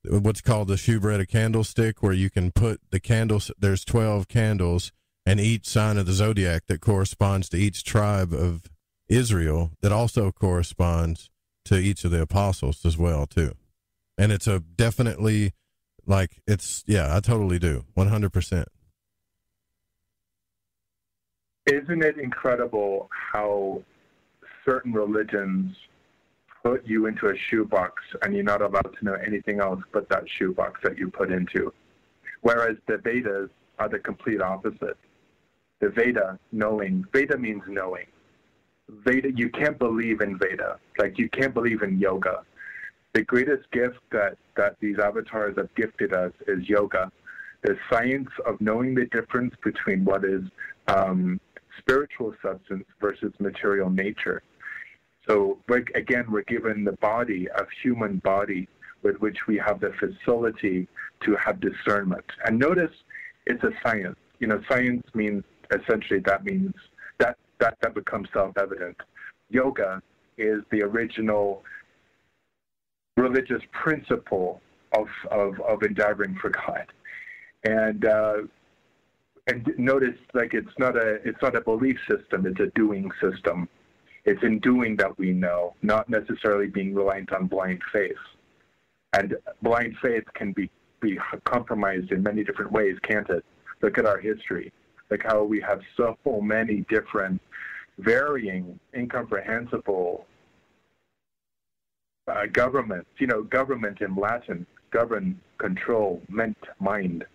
what's called the shewbread candlestick where you can put the candles. There's twelve candles, and each sign of the zodiac that corresponds to each tribe of Israel that also corresponds to each of the apostles as well too. And it's a definitely like it's yeah, I totally do. 100%. Isn't it incredible how certain religions put you into a shoebox and you're not allowed to know anything else but that shoebox that you put into? Whereas the Vedas are the complete opposite. The Veda, knowing, Veda means knowing. Veda, you can't believe in Veda. Like you can't believe in yoga. The greatest gift that, that these avatars have gifted us is yoga. The science of knowing the difference between what is um, spiritual substance versus material nature. So again, we're given the body of human body with which we have the facility to have discernment. And notice it's a science. You know, science means essentially that means that that, that becomes self-evident. Yoga is the original religious principle of, of, of endeavoring for God. And uh, and notice like it's not a it's not a belief system it's a doing system. It's in doing that we know not necessarily being reliant on blind faith. And blind faith can be be compromised in many different ways can't it? Look at our history. Like how we have so many different varying incomprehensible uh, governments you know government in latin govern control meant mind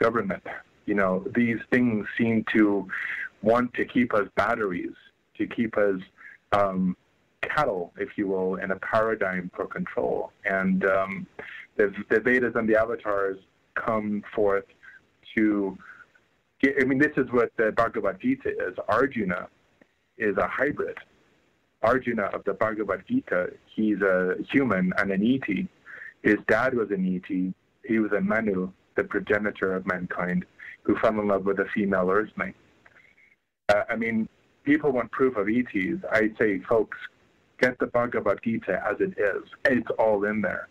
government you know, these things seem to want to keep us batteries, to keep us um, cattle, if you will, in a paradigm for control. And um, the, the Vedas and the avatars come forth to get, I mean, this is what the Bhagavad Gita is. Arjuna is a hybrid. Arjuna of the Bhagavad Gita, he's a human and an ET. His dad was an ET. He was a Manu, the progenitor of mankind who fell in love with a female Earthling. Uh, I mean, people want proof of ETs. I say, folks, get the Bhagavad Gita as it is. It's all in there.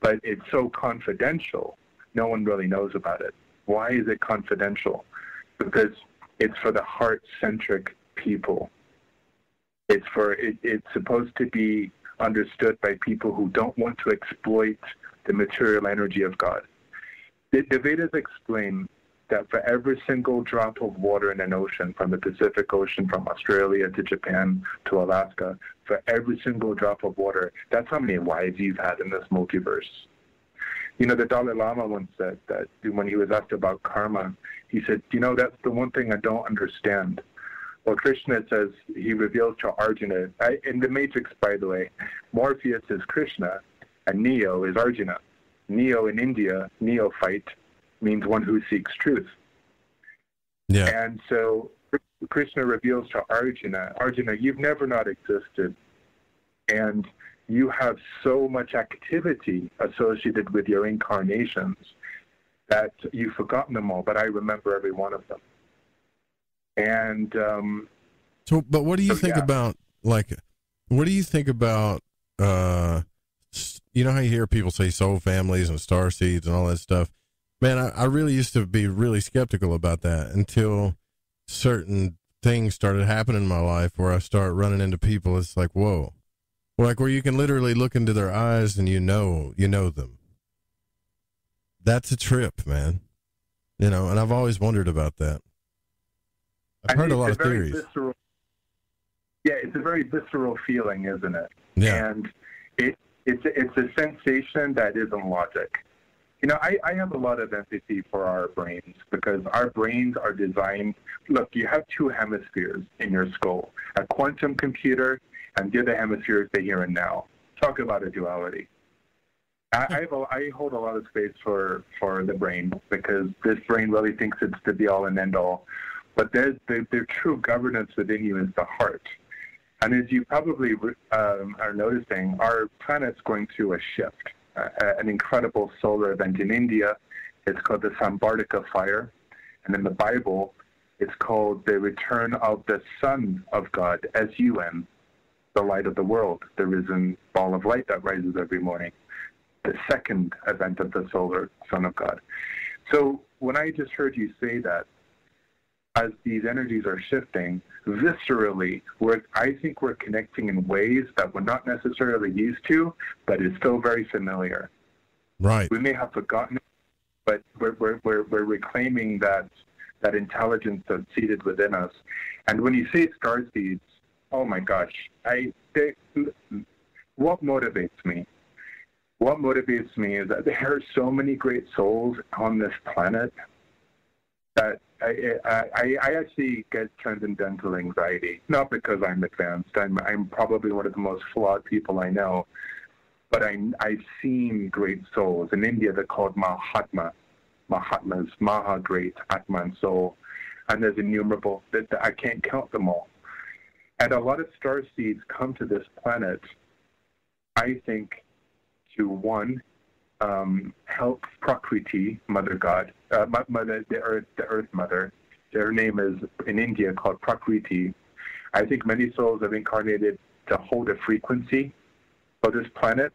But it's so confidential, no one really knows about it. Why is it confidential? Because it's for the heart-centric people. It's for it, it's supposed to be understood by people who don't want to exploit the material energy of God. The, the Vedas explain that for every single drop of water in an ocean, from the Pacific Ocean, from Australia to Japan to Alaska, for every single drop of water, that's how many wives you've had in this multiverse. You know, the Dalai Lama once said that when he was asked about karma, he said, You know, that's the one thing I don't understand. Well, Krishna says he reveals to Arjuna, I, in the Matrix, by the way, Morpheus is Krishna and Neo is Arjuna. Neo in India, neophyte, means one who seeks truth. Yeah. And so Krishna reveals to Arjuna, Arjuna, you've never not existed. And you have so much activity associated with your incarnations that you've forgotten them all, but I remember every one of them. And um, so, but what do you so, think yeah. about like, what do you think about, uh, you know how you hear people say soul families and star seeds and all that stuff? Man, I, I really used to be really skeptical about that until certain things started happening in my life where I start running into people. It's like, whoa, like where you can literally look into their eyes and you know, you know them. That's a trip, man. You know, and I've always wondered about that. I've I heard a lot it's of theories. Visceral, yeah, it's a very visceral feeling, isn't it? Yeah. And it, it's it's a sensation that isn't logic. You know, I, I have a lot of empathy for our brains because our brains are designed. Look, you have two hemispheres in your skull: a quantum computer, and the other hemisphere is the here and now. Talk about a duality. I, I, have a, I hold a lot of space for, for the brain because this brain really thinks it's the be all and end all. But their, the, the true governance within you is the heart. And as you probably um, are noticing, our planet's going through a shift, uh, an incredible solar event in India. It's called the Sambartika fire. And in the Bible, it's called the return of the Son of God, S-U-N, the light of the world, the risen ball of light that rises every morning the second event of the solar Son of God. So when I just heard you say that, as these energies are shifting, viscerally, we're, I think we're connecting in ways that we're not necessarily used to, but is still very familiar. Right. We may have forgotten, it, but we're, we're, we're, we're reclaiming that that intelligence that's seated within us. And when you say star seeds, oh my gosh, I they, what motivates me what motivates me is that there are so many great souls on this planet that I, I, I actually get transcendental anxiety. Not because I'm advanced. I'm, I'm probably one of the most flawed people I know. But I, I've seen great souls. In India, they're called Mahatma. Mahatmas, Maha, great, Atman, soul. And there's innumerable. That I can't count them all. And a lot of star seeds come to this planet, I think, to one um, help Prakriti, Mother God, uh, Mother the Earth, the Earth Mother. Their name is in India called Prakriti. I think many souls have incarnated to hold a frequency for this planet.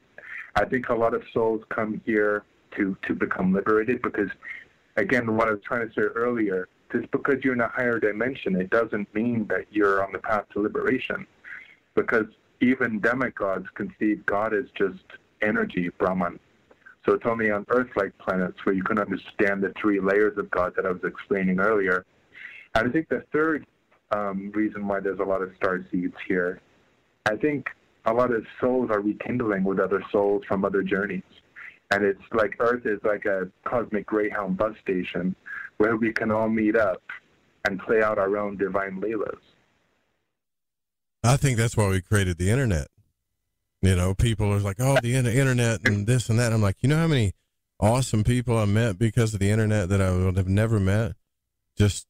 I think a lot of souls come here to to become liberated because, again, what I was trying to say earlier, just because you're in a higher dimension, it doesn't mean that you're on the path to liberation, because even demigods conceive God as just energy, Brahman. So it's only on Earth-like planets where you can understand the three layers of God that I was explaining earlier. And I think the third um, reason why there's a lot of star seeds here, I think a lot of souls are rekindling with other souls from other journeys. And it's like Earth is like a cosmic Greyhound bus station where we can all meet up and play out our own divine leelas. I think that's why we created the internet. You know, people are like, oh, the internet and this and that. I'm like, you know how many awesome people I met because of the internet that I would have never met just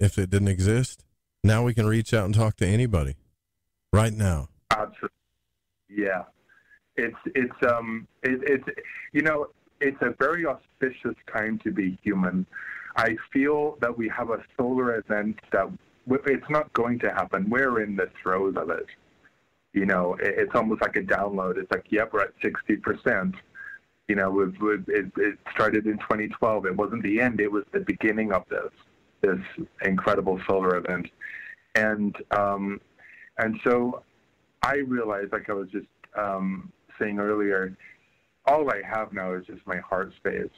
if it didn't exist? Now we can reach out and talk to anybody right now. Absolutely. Yeah. It's, it's, um, it, it's, you know, it's a very auspicious time to be human. I feel that we have a solar event that it's not going to happen. We're in the throes of it you know, it, it's almost like a download. It's like, yep, we're at 60%. You know, it, it, it started in 2012. It wasn't the end. It was the beginning of this, this incredible solar event. And, um, and so I realized, like I was just um, saying earlier, all I have now is just my heart space.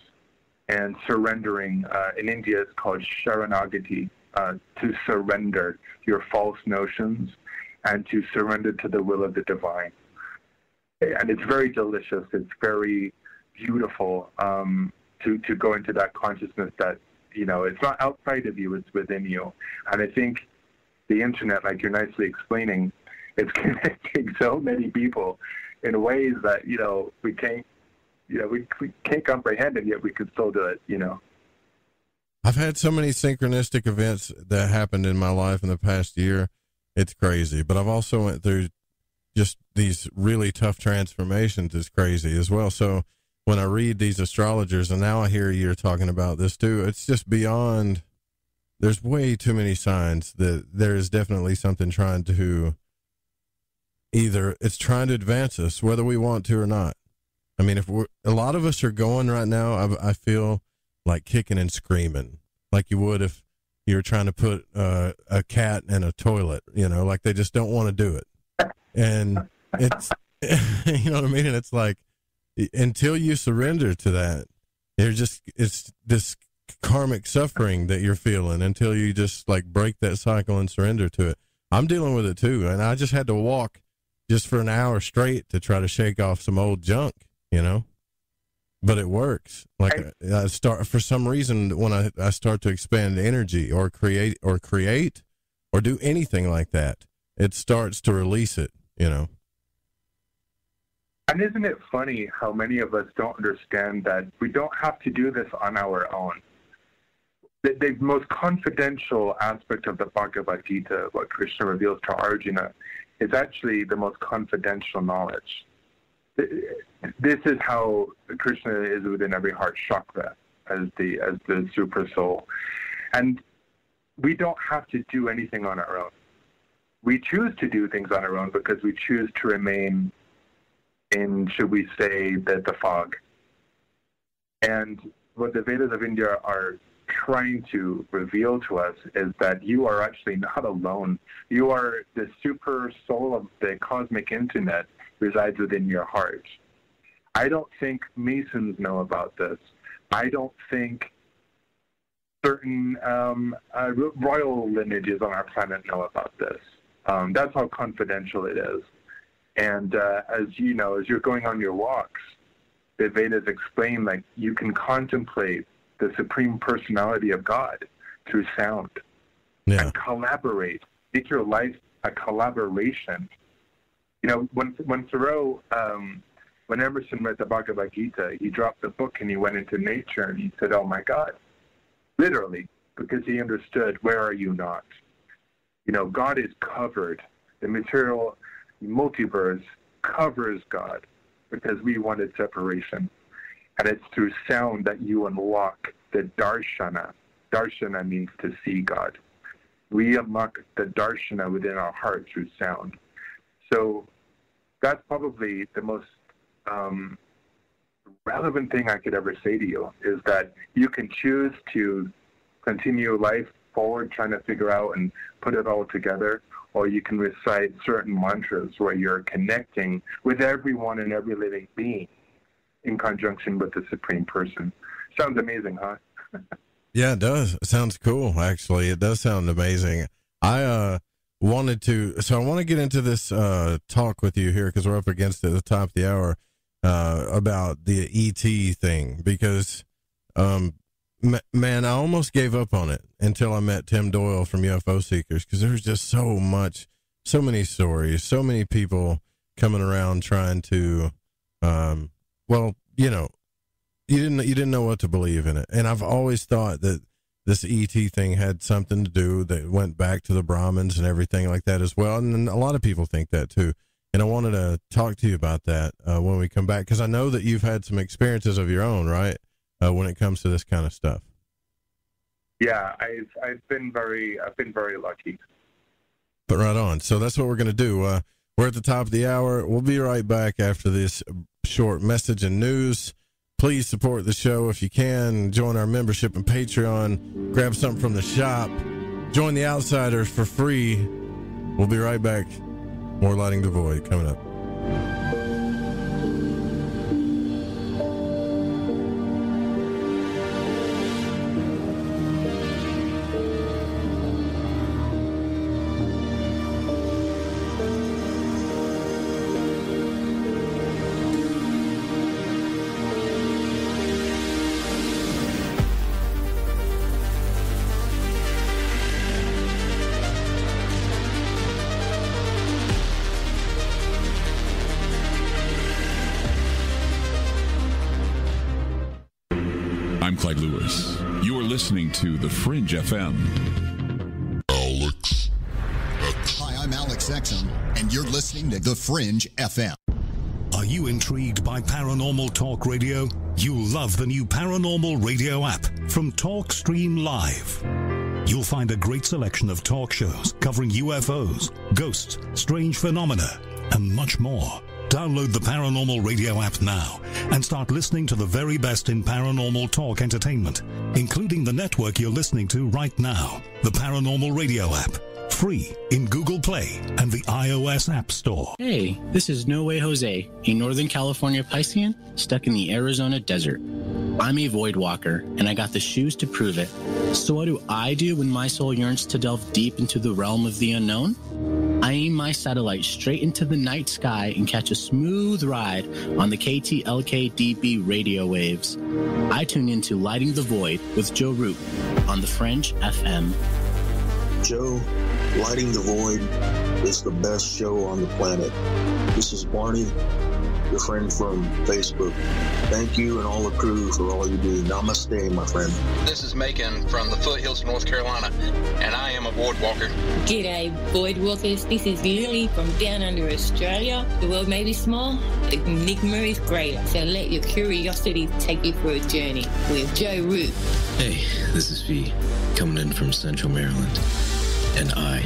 and surrendering. Uh, in India, it's called Sharanagati, uh, to surrender your false notions and to surrender to the will of the divine. And it's very delicious. It's very beautiful um, to to go into that consciousness that you know it's not outside of you; it's within you. And I think the internet, like you're nicely explaining, it's connecting so many people in ways that you know we can't you know we, we can't comprehend and yet we can still do it you know i've had so many synchronistic events that happened in my life in the past year it's crazy. But i've also went through just these really tough transformations is crazy as well. So when i read these astrologers and now i hear you're talking about this too it's just beyond there's way too many signs that there is definitely something trying to either it's trying to advance us whether we want to or not. I mean if we're a lot of us are going right now i, I feel like kicking and screaming like you would if you were trying to put uh, a cat in a toilet you know like they just don't want to do it. And it's you know what i mean? And it's like until you surrender to that you're just it's this karmic suffering that you're feeling until you just like break that cycle and surrender to it. I'm dealing with it too and i just had to walk just for an hour straight to try to shake off some old junk, you know. But it works. Like I, uh, I start for some reason when I, I start to expand energy or create or create or do anything like that, it starts to release it, you know. And isn't it funny how many of us don't understand that we don't have to do this on our own? The, the most confidential aspect of the Bhagavad Gita, what Krishna reveals to Arjuna, is actually the most confidential knowledge. This is how Krishna is within every heart chakra as the as the super soul. And we don't have to do anything on our own. We choose to do things on our own because we choose to remain in, should we say, the, the fog. And what the Vedas of India are trying to reveal to us is that you are actually not alone. You are the super soul of the cosmic internet resides within your heart. I don't think Masons know about this. I don't think certain um, uh, royal lineages on our planet know about this. Um, that's how confidential it is. And uh, as you know, as you're going on your walks, the Vedas explain like you can contemplate the supreme personality of God through sound. Yeah. And collaborate. Make your life a collaboration. You know, when when Thoreau, um, when Emerson read the Bhagavad Gita, he dropped the book and he went into nature and he said, "Oh my God," literally, because he understood, "Where are you not?" You know, God is covered. The material multiverse covers God because we wanted separation. And it's through sound that you unlock the darshana. Darshana means to see God. We unlock the darshana within our heart through sound. So that's probably the most um, relevant thing I could ever say to you is that you can choose to continue life forward, trying to figure out and put it all together, or you can recite certain mantras where you're connecting with everyone and every living being in conjunction with the Supreme Person. Sounds amazing, huh? yeah, it does. It sounds cool, actually. It does sound amazing. I uh, wanted to, so I want to get into this uh, talk with you here because we're up against it at the top of the hour uh, about the ET thing because, um, man, I almost gave up on it until I met Tim Doyle from UFO Seekers because there's just so much, so many stories, so many people coming around trying to um, well, you know, you didn't you didn't know what to believe in it, and I've always thought that this ET thing had something to do that went back to the Brahmins and everything like that as well, and a lot of people think that too. And I wanted to talk to you about that uh, when we come back because I know that you've had some experiences of your own, right, uh, when it comes to this kind of stuff. Yeah, I've I've been very I've been very lucky. But right on. So that's what we're going to do. Uh, we're at the top of the hour. We'll be right back after this short message and news. Please support the show if you can. Join our membership and Patreon. Grab something from the shop. Join the Outsiders for free. We'll be right back. More Lighting the Void coming up. To The Fringe FM. Alex. Hi, I'm Alex Exum, and you're listening to The Fringe FM. Are you intrigued by Paranormal Talk Radio? You'll love the new Paranormal Radio app from TalkStream Live. You'll find a great selection of talk shows covering UFOs, ghosts, strange phenomena, and much more. Download the Paranormal Radio app now and start listening to the very best in paranormal talk entertainment, including the network you're listening to right now, the Paranormal Radio app. Free in Google Play and the iOS App Store. Hey, this is No Way Jose, a Northern California Piscean stuck in the Arizona desert. I'm a void walker, and I got the shoes to prove it. So, what do I do when my soul yearns to delve deep into the realm of the unknown? I aim my satellite straight into the night sky and catch a smooth ride on the KTLKDB radio waves. I tune into Lighting the Void with Joe Rupe on the Fringe FM. Joe, Lighting the Void is the best show on the planet. This is Barney, your friend from Facebook. Thank you and all the crew for all you do. Namaste, my friend. This is Macon from the foothills of North Carolina, and I am a void walker. G'day, void walkers. This is Lily from down under Australia. The world may be small, the enigma is greater. So let your curiosity take you for a journey with Joe Rupe. Hey, this is V, coming in from Central Maryland, and I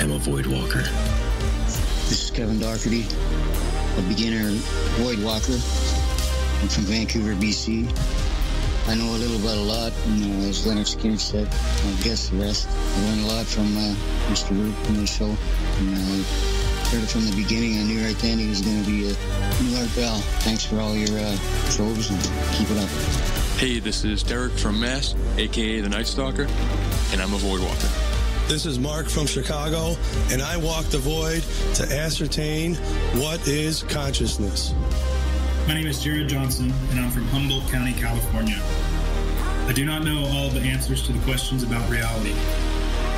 am a void walker. This is Kevin Doherty, a beginner void walker. I'm from Vancouver, BC. I know a little about a lot, and uh, as Lynyrd Skynyrd said, I guess the rest. I learned a lot from uh, Mr. Rupe and the show, and uh, heard it from the beginning. I knew right then he was going to be a new Art Bell. Thanks for all your uh, shows, and keep it up. Hey, this is Derek from Mass, aka the Night Stalker, and I'm a Void Walker. This is Mark from Chicago, and I walk the void to ascertain what is consciousness. My name is Jared Johnson, and I'm from Humboldt County, California. I do not know all the answers to the questions about reality.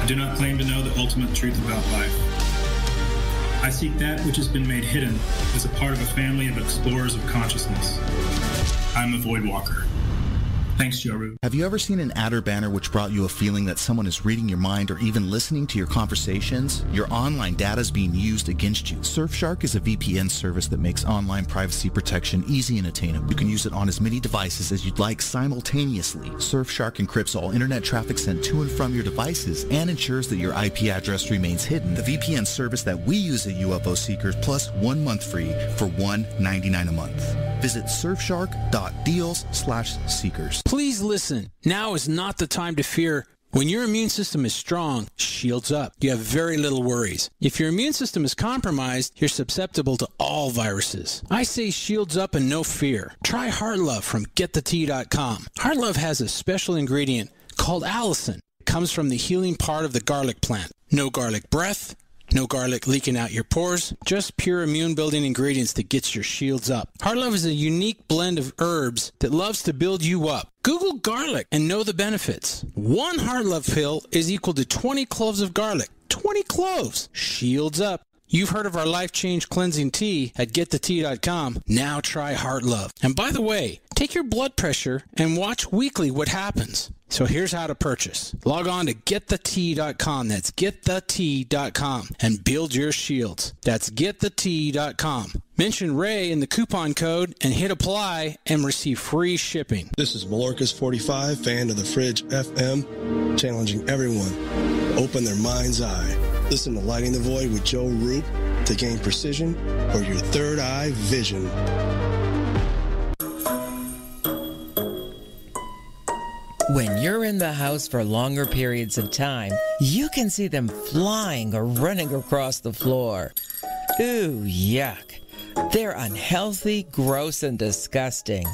I do not claim to know the ultimate truth about life. I seek that which has been made hidden as a part of a family of explorers of consciousness. I'm a void walker. Thanks, Joe Have you ever seen an ad or banner which brought you a feeling that someone is reading your mind or even listening to your conversations? Your online data is being used against you. Surfshark is a VPN service that makes online privacy protection easy and attainable. You can use it on as many devices as you'd like simultaneously. Surfshark encrypts all internet traffic sent to and from your devices and ensures that your IP address remains hidden. The VPN service that we use at UFO Seekers plus one month free for $1.99 a month. Visit surfshark.deals slash seekers. Please listen. Now is not the time to fear. When your immune system is strong, shields up. You have very little worries. If your immune system is compromised, you're susceptible to all viruses. I say shields up and no fear. Try Heart Love from GetTheTea.com. Heart Love has a special ingredient called allicin. It comes from the healing part of the garlic plant. No garlic breath, no garlic leaking out your pores, just pure immune building ingredients that gets your shields up. Heart Love is a unique blend of herbs that loves to build you up. Google garlic and know the benefits. One Heart Love pill is equal to 20 cloves of garlic. 20 cloves. Shields up. You've heard of our life change cleansing tea at getthetea.com. Now try Heart Love. And by the way, take your blood pressure and watch weekly what happens. So here's how to purchase. Log on to getthetea.com. That's getthetea.com and build your shields. That's getthetea.com. Mention Ray in the coupon code and hit apply and receive free shipping. This is Malorcas45, fan of the Fringe FM, challenging everyone open their mind's eye. Listen to Lighting the Void with Joe Rupe to gain precision for your third eye vision. When you're in the house for longer periods of time, you can see them flying or running across the floor. Ooh, yuck. They're unhealthy, gross, and disgusting.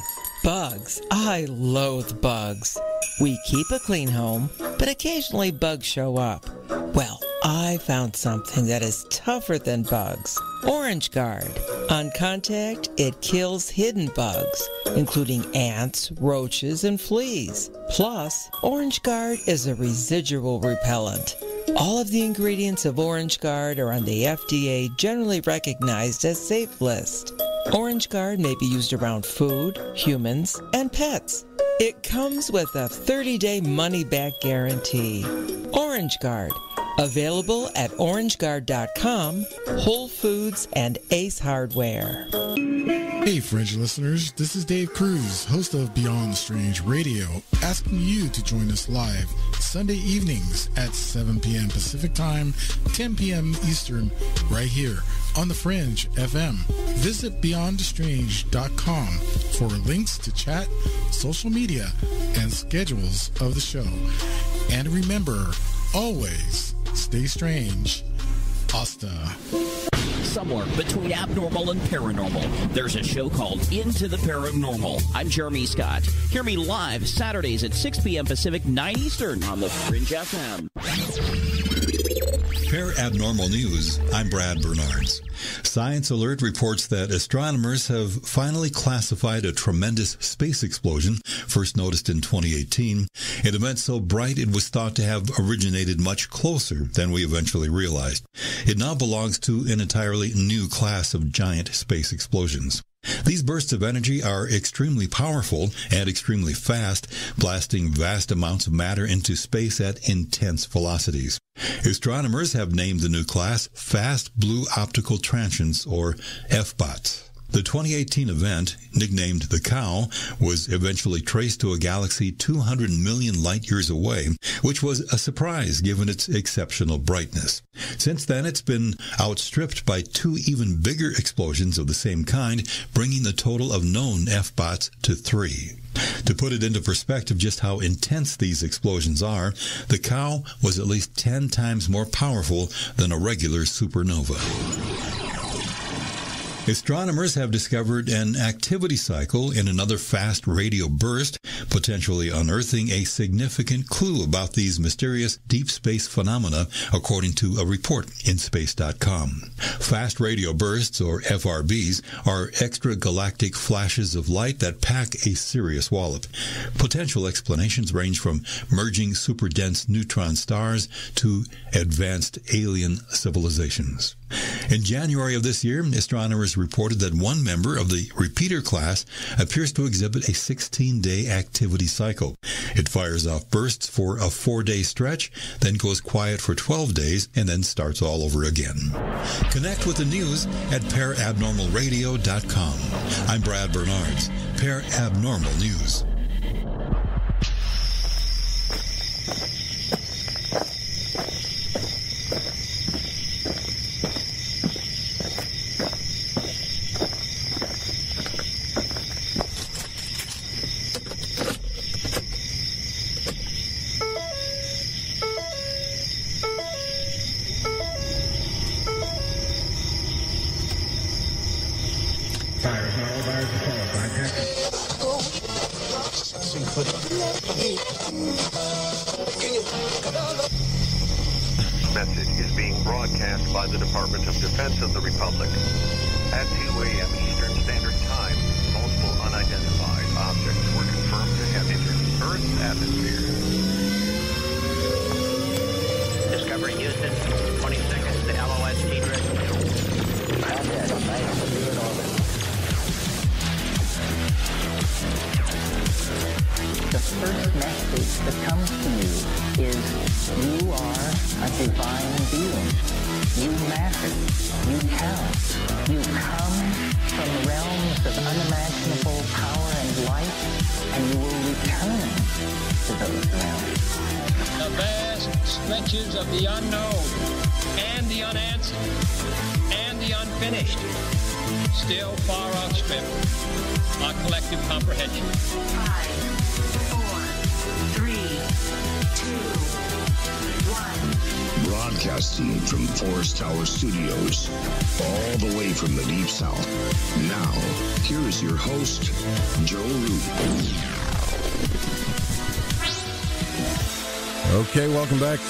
Bugs. I loathe bugs. We keep a clean home, but occasionally bugs show up. Well, I found something that is tougher than bugs. Orange Guard. On contact, it kills hidden bugs, including ants, roaches, and fleas. Plus, Orange Guard is a residual repellent. All of the ingredients of Orange Guard are on the FDA generally recognized as safe list. Orange Guard may be used around food, humans, and pets. It comes with a 30 day money back guarantee. Orange Guard. Available at orangeguard.com, Whole Foods, and Ace Hardware. Hey, Fringe listeners, this is Dave Cruz, host of Beyond Strange Radio, asking you to join us live Sunday evenings at 7 p.m. Pacific Time, 10 p.m. Eastern, right here on The Fringe FM. Visit BeyondStrange.com for links to chat, social media, and schedules of the show. And remember, always stay strange. Asta. Somewhere between abnormal and paranormal, there's a show called Into the Paranormal. I'm Jeremy Scott. Hear me live Saturdays at 6 p.m. Pacific, 9 Eastern on the Fringe FM. Parabnormal News, I'm Brad Bernards. Science Alert reports that astronomers have finally classified a tremendous space explosion, first noticed in 2018, an event so bright it was thought to have originated much closer than we eventually realized. It now belongs to an entirely new class of giant space explosions. These bursts of energy are extremely powerful and extremely fast, blasting vast amounts of matter into space at intense velocities. Astronomers have named the new class Fast Blue Optical Transients, or FBOTs. The 2018 event, nicknamed the Cow, was eventually traced to a galaxy 200 million light years away, which was a surprise given its exceptional brightness. Since then, it's been outstripped by two even bigger explosions of the same kind, bringing the total of known F-bots to three. To put it into perspective just how intense these explosions are, the cow was at least 10 times more powerful than a regular supernova. Astronomers have discovered an activity cycle in another fast radio burst, potentially unearthing a significant clue about these mysterious deep space phenomena, according to a report in space.com. Fast radio bursts, or FRBs, are extragalactic flashes of light that pack a serious wallop. Potential explanations range from merging superdense neutron stars to advanced alien civilizations. In January of this year, astronomers reported that one member of the repeater class appears to exhibit a 16 day activity cycle. It fires off bursts for a four day stretch, then goes quiet for 12 days, and then starts all over again. Connect with the news at parabnormalradio.com. I'm Brad Bernards, Parabnormal News.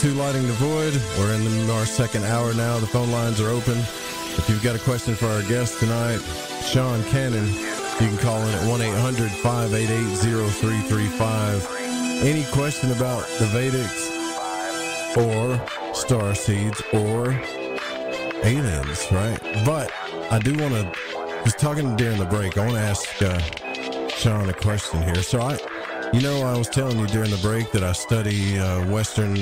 To Lighting the Void. We're in our second hour now. The phone lines are open. If you've got a question for our guest tonight, Sean Cannon, you can call in at 1 800 588 0335. Any question about the Vedics or star seeds or aliens, right? But I do want to, just talking during the break, I want to ask uh, Sean a question here. So I, You know, I was telling you during the break that I study uh, Western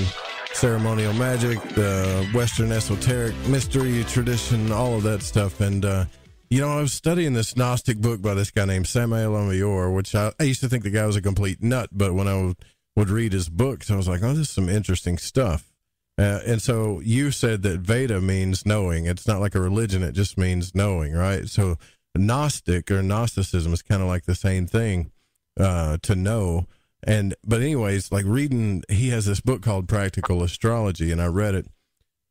ceremonial magic, the Western esoteric mystery tradition, all of that stuff. And, uh, you know, I was studying this Gnostic book by this guy named Samael Aun-Weor, which I, I, used to think the guy was a complete nut, but when I would, would read his books, I was like, oh, this is some interesting stuff. Uh, and so you said that Veda means knowing. It's not like a religion, it just means knowing, right? So Gnostic or Gnosticism is kind of like the same thing uh, to know. And, but, anyways, like reading, he has this book called Practical Astrology, and I read it,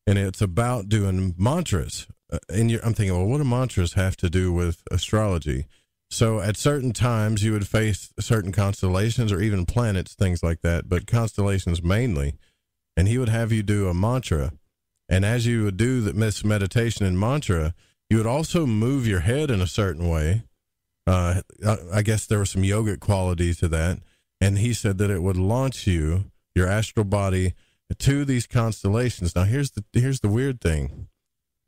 and it's about doing mantras. Uh, and I'm thinking, well, what do mantras have to do with astrology? So at certain times, you would face certain constellations or even planets, things like that, but constellations mainly and he would have you do a mantra. And as you would do this meditation and mantra, you would also move your head in a certain way. Uh, I guess there were some yogic qualities to that. And he said that it would launch you, your astral body, to these constellations. Now, here's the here's the weird thing: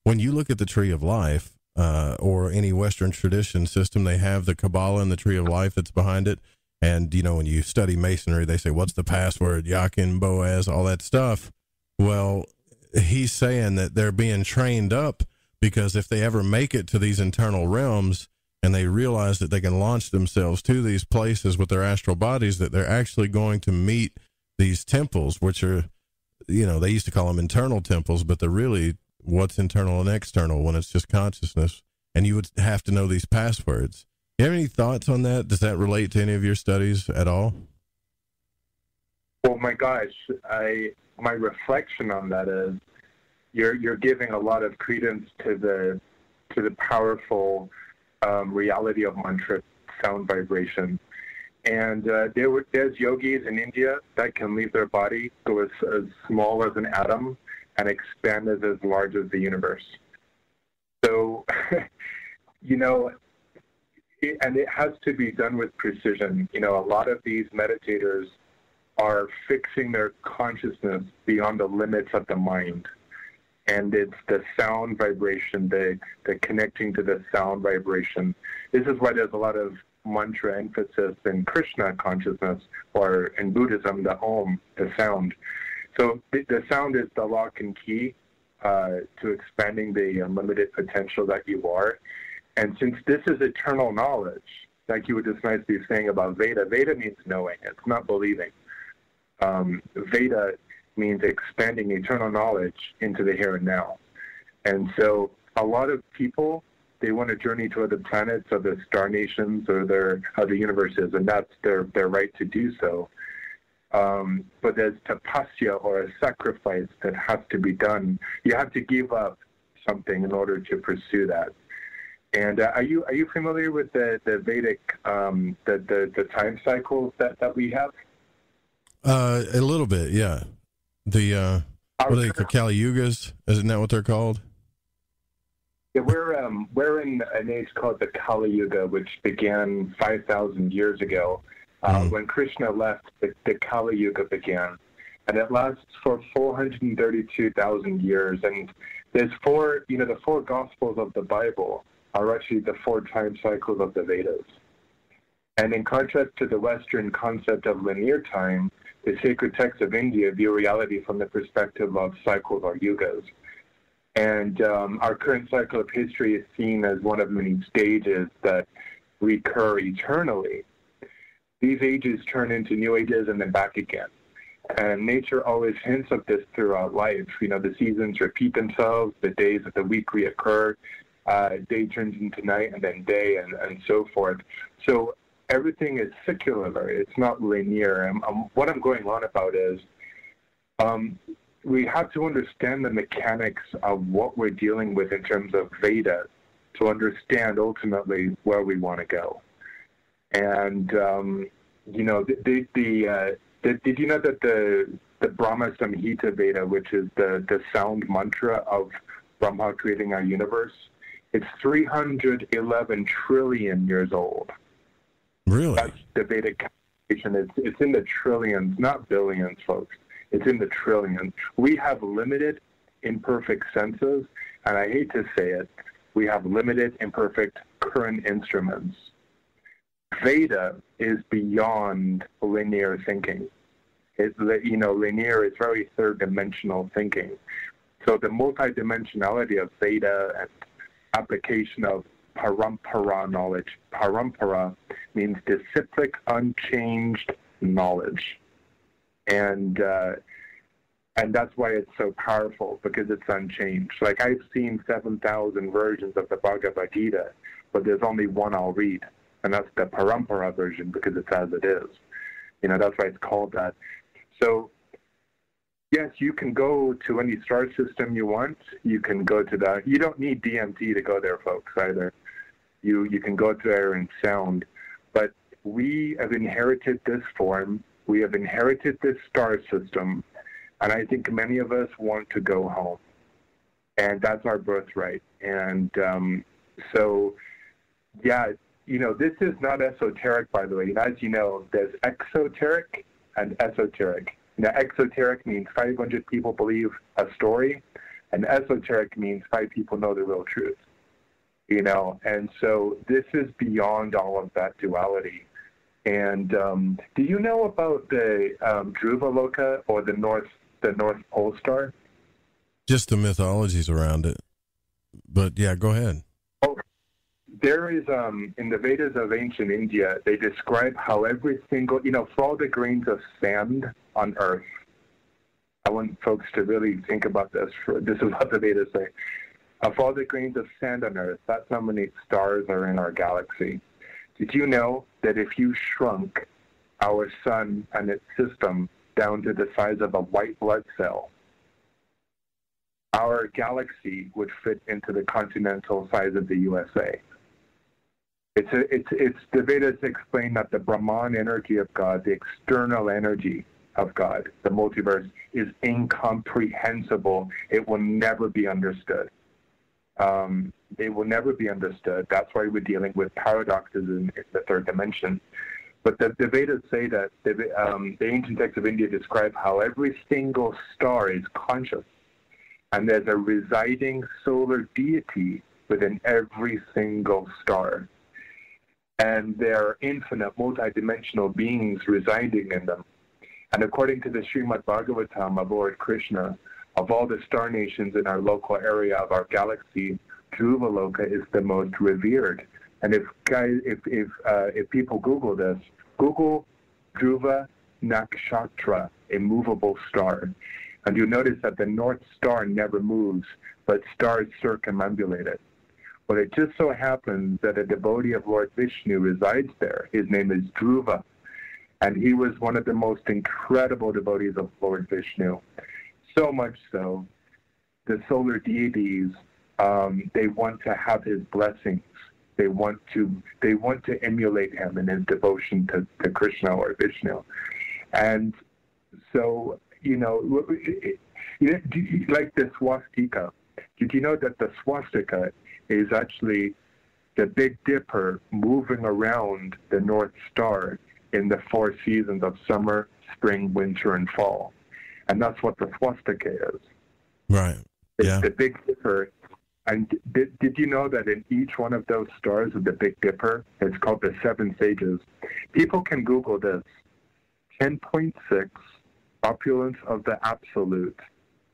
when you look at the Tree of Life uh, or any Western tradition system, they have the Kabbalah and the Tree of Life that's behind it. And, you know, when you study masonry, they say, what's the password? Jachin, Boaz, all that stuff. Well, he's saying that they're being trained up because if they ever make it to these internal realms and they realize that they can launch themselves to these places with their astral bodies, that they're actually going to meet these temples, which are, you know, they used to call them internal temples, but they're really what's internal and external when it's just consciousness. And you would have to know these passwords you have any thoughts on that? Does that relate to any of your studies at all? Well, my gosh, I my reflection on that is you're you're giving a lot of credence to the to the powerful um, reality of mantra sound vibration. And uh, there were, there's yogis in India that can leave their body, go as, as small as an atom, and expand as, as large as the universe. So, you know, and it has to be done with precision. You know, a lot of these meditators are fixing their consciousness beyond the limits of the mind. And it's the sound vibration, the, the connecting to the sound vibration. This is why there's a lot of mantra emphasis in Krishna consciousness or in Buddhism, the Om, the sound. So the, the sound is the lock and key uh, to expanding the unlimited potential that you are. And since this is eternal knowledge, like you were just nicely saying about Veda, Veda means knowing, it's not believing. Um, Veda means expanding eternal knowledge into the here and now. And so a lot of people, they want to journey to other planets or the star nations or their other universes, and that's their, their right to do so. Um, but there's tapasya or a sacrifice that has to be done. You have to give up something in order to pursue that. And uh, are you are you familiar with the the Vedic um, the, the the time cycles that that we have? Uh, a little bit, yeah. The uh, what are they Yugas? Isn't that what they're called? Yeah, we're um, we're in an age called the Kali Yuga, which began five thousand years ago. Uh, mm. When Krishna left, the, the Kali Yuga began, and it lasts for four hundred and thirty-two thousand years. And there's four, you know, the four Gospels of the Bible are actually the four time cycles of the Vedas. And in contrast to the Western concept of linear time, the sacred texts of India view reality from the perspective of cycles or yugas. And um, our current cycle of history is seen as one of many stages that recur eternally. These ages turn into new ages and then back again. And nature always hints of this throughout life. You know, the seasons repeat themselves, the days of the week reoccur, uh, day turns into night and then day and, and so forth. So everything is secular. It's not linear. And um, what I'm going on about is um, we have to understand the mechanics of what we're dealing with in terms of Veda to understand ultimately where we want to go. And, um, you know, the, the, uh, the, did you know that the, the Brahma Samhita Veda, which is the, the sound mantra of Brahma creating our universe, it's 311 trillion years old. Really? That's the Vedic calculation. It's, it's in the trillions, not billions, folks. It's in the trillions. We have limited, imperfect senses, and I hate to say it, we have limited, imperfect current instruments. Veda is beyond linear thinking. It, you know, linear is very third-dimensional thinking. So the multidimensionality of Veda and application of parampara knowledge. Parampara means disciplic, unchanged knowledge, and uh, and that's why it's so powerful because it's unchanged. Like I've seen seven thousand versions of the Bhagavad Gita, but there's only one I'll read, and that's the Parampara version because it's as it is. You know, that's why it's called that. So yes, you can go to any star system you want. You can go to that. You don't need DMT to go there, folks, either. You you can go there and sound. But we have inherited this form. We have inherited this star system, and I think many of us want to go home, and that's our birthright. And um, so, yeah, you know, this is not esoteric, by the way. As you know, there's exoteric and esoteric. Now, exoteric means 500 people believe a story, and esoteric means five people know the real truth. You know, and so this is beyond all of that duality. And um, do you know about the um, Dhruva Loka or the North the North Pole Star? Just the mythologies around it. But yeah, go ahead. Oh, there is um, in the Vedas of ancient India, they describe how every single, you know, for all the grains of sand on Earth. I want folks to really think about this. For, this is what the Vedas say. Of all the grains of sand on Earth, that's how many stars are in our galaxy. Did you know that if you shrunk our sun and its system down to the size of a white blood cell, our galaxy would fit into the continental size of the USA. It's, a, it's, it's the Vedas explain that the Brahman energy of God, the external energy of God, the multiverse, is incomprehensible. It will never be understood um, they will never be understood. That's why we're dealing with paradoxes in, in the third dimension. But the, the Vedas say that the, um, the ancient texts of India describe how every single star is conscious, and there's a residing solar deity within every single star. And there are infinite multidimensional beings residing in them. And according to the Srimad Bhagavatam of Lord Krishna, of all the star nations in our local area of our galaxy, Dhruva is the most revered. And if guys, if if uh, if people Google this, Google Dhruva Nakshatra, a movable star, and you notice that the North Star never moves, but stars circumambulate it. Well, it just so happens that a devotee of Lord Vishnu resides there. His name is Dhruva, and he was one of the most incredible devotees of Lord Vishnu. So much so, the solar deities um, they want to have his blessings. They want to they want to emulate him in his devotion to, to Krishna or Vishnu, and so you know, like the swastika. Did you know that the swastika is actually the Big Dipper moving around the North Star in the four seasons of summer, spring, winter, and fall? And that's what the swastika is. Right. It's yeah. the Big Dipper. And did, did you know that in each one of those stars of the Big Dipper, it's called the Seven Sages? People can Google this. 10.6, Opulence of the Absolute,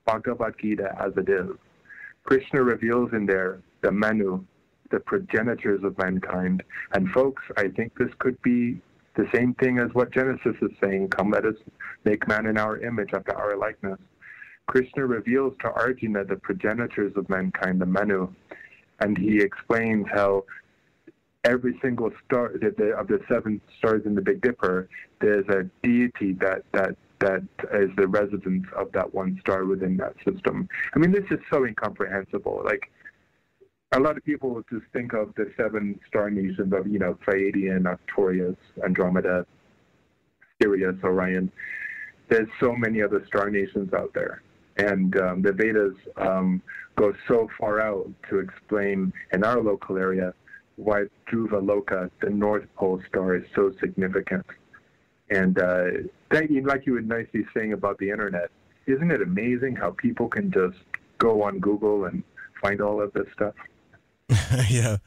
Bhagavad Gita as it is. Krishna reveals in there the Manu, the progenitors of mankind. And folks, I think this could be the same thing as what Genesis is saying come, let us make man in our image, after our likeness. Krishna reveals to Arjuna the progenitors of mankind, the Manu, and he explains how every single star the, the, of the seven stars in the Big Dipper, there's a deity that that that is the residence of that one star within that system. I mean, this is so incomprehensible. Like a lot of people just think of the seven star nations of, you know, Pleiadian, Arcturus, Andromeda, Sirius, Orion. There's so many other star nations out there. And um, the Vedas um, go so far out to explain in our local area why Dhruva Loka, the North Pole star, is so significant. And uh, that, like you were nicely saying about the internet, isn't it amazing how people can just go on Google and find all of this stuff? yeah,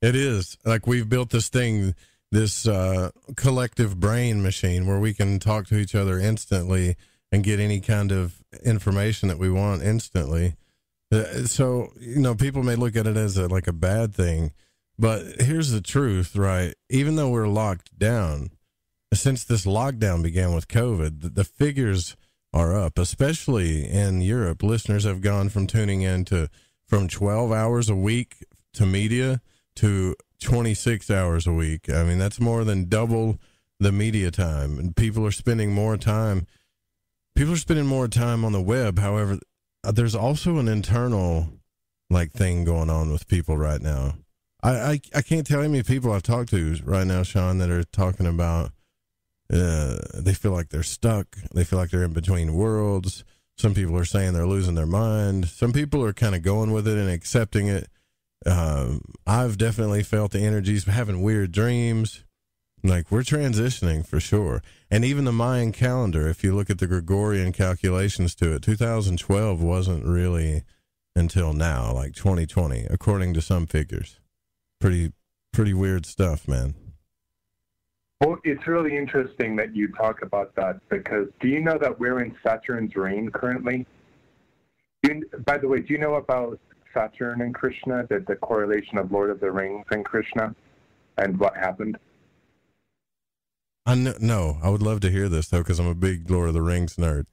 it is. Like we've built this thing this uh, collective brain machine where we can talk to each other instantly and get any kind of information that we want instantly. Uh, so you know, people may look at it as a, like a bad thing, but here's the truth, right? Even though we're locked down, since this lockdown began with COVID, the, the figures are up, especially in Europe. Listeners have gone from tuning in to from 12 hours a week to media to 26 hours a week. I mean, that's more than double the media time. And people are spending more time. People are spending more time on the web. However, uh, there's also an internal like thing going on with people right now. I, I, I can't tell how many people I've talked to right now, Sean, that are talking about uh, they feel like they're stuck. They feel like they're in between worlds. Some people are saying they're losing their mind. Some people are kind of going with it and accepting it. Um, I've definitely felt the energies, having weird dreams. Like we're transitioning for sure. And even the Mayan calendar, if you look at the Gregorian calculations to it, 2012 wasn't really until now, like 2020, according to some figures. Pretty, pretty weird stuff, man. Well, it's really interesting that you talk about that because do you know that we're in Saturn's reign currently? You, by the way, do you know about Saturn and Krishna, the, the correlation of Lord of the Rings and Krishna, and what happened? I know, no, I would love to hear this though, because I'm a big Lord of the Rings nerd.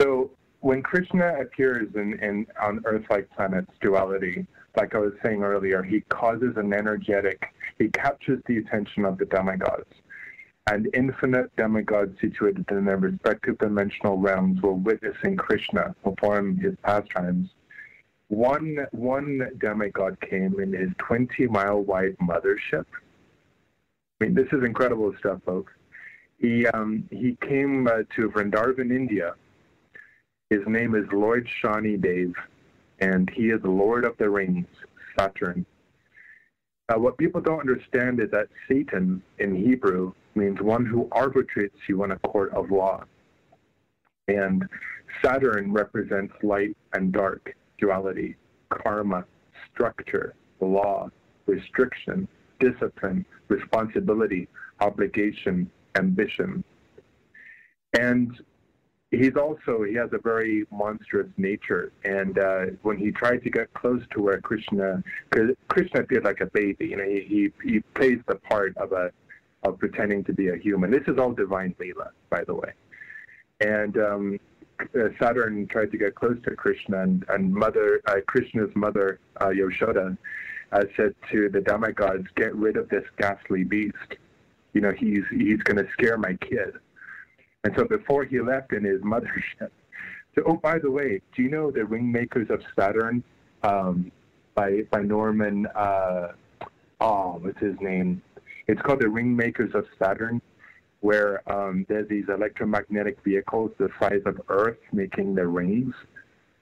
So when Krishna appears in, in on Earth-like planets, duality, like I was saying earlier, he causes an energetic, he captures the attention of the demigods. And infinite demigods situated in their respective dimensional realms were witnessing Krishna perform his pastimes. One, one demigod came in his 20 mile wide mothership. I mean, this is incredible stuff, folks. He, um, he came uh, to Vrindavan, India. His name is Lord Shani Dev, and he is the Lord of the Rings, Saturn. Uh, what people don't understand is that Satan in Hebrew means one who arbitrates you in a court of law. And Saturn represents light and dark, duality, karma, structure, law, restriction, discipline, responsibility, obligation, ambition. And he's also he has a very monstrous nature and uh, when he tried to get close to where krishna krishna appeared like a baby you know he, he he plays the part of a of pretending to be a human this is all divine leela by the way and um, uh, saturn tried to get close to krishna and, and mother uh, krishna's mother uh, yashoda uh, said to the demigods get rid of this ghastly beast you know he's he's going to scare my kid and so before he left in his mothership, so oh by the way, do you know the Ringmakers of Saturn um, by by Norman? Uh, oh, what's his name? It's called the Ringmakers of Saturn, where um, there's these electromagnetic vehicles the size of Earth making the rings.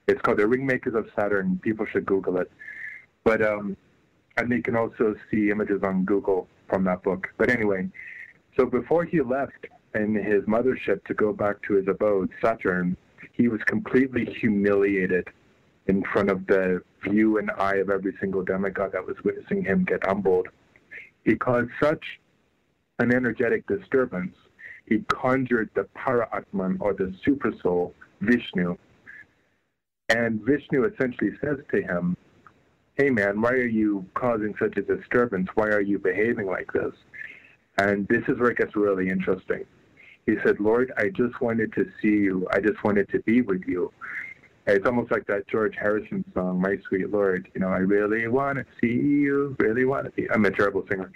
It's called the Ringmakers of Saturn. People should Google it. But um, and they can also see images on Google from that book. But anyway, so before he left, in his mothership to go back to his abode, Saturn, he was completely humiliated in front of the view and eye of every single demigod that was witnessing him get humbled. He caused such an energetic disturbance, he conjured the Para-Atman, or the Supersoul, Vishnu. And Vishnu essentially says to him, Hey man, why are you causing such a disturbance? Why are you behaving like this? And this is where it gets really interesting. He said, Lord, I just wanted to see you. I just wanted to be with you. It's almost like that George Harrison song, My Sweet Lord. You know, I really want to see you, really want to be. I'm a terrible singer.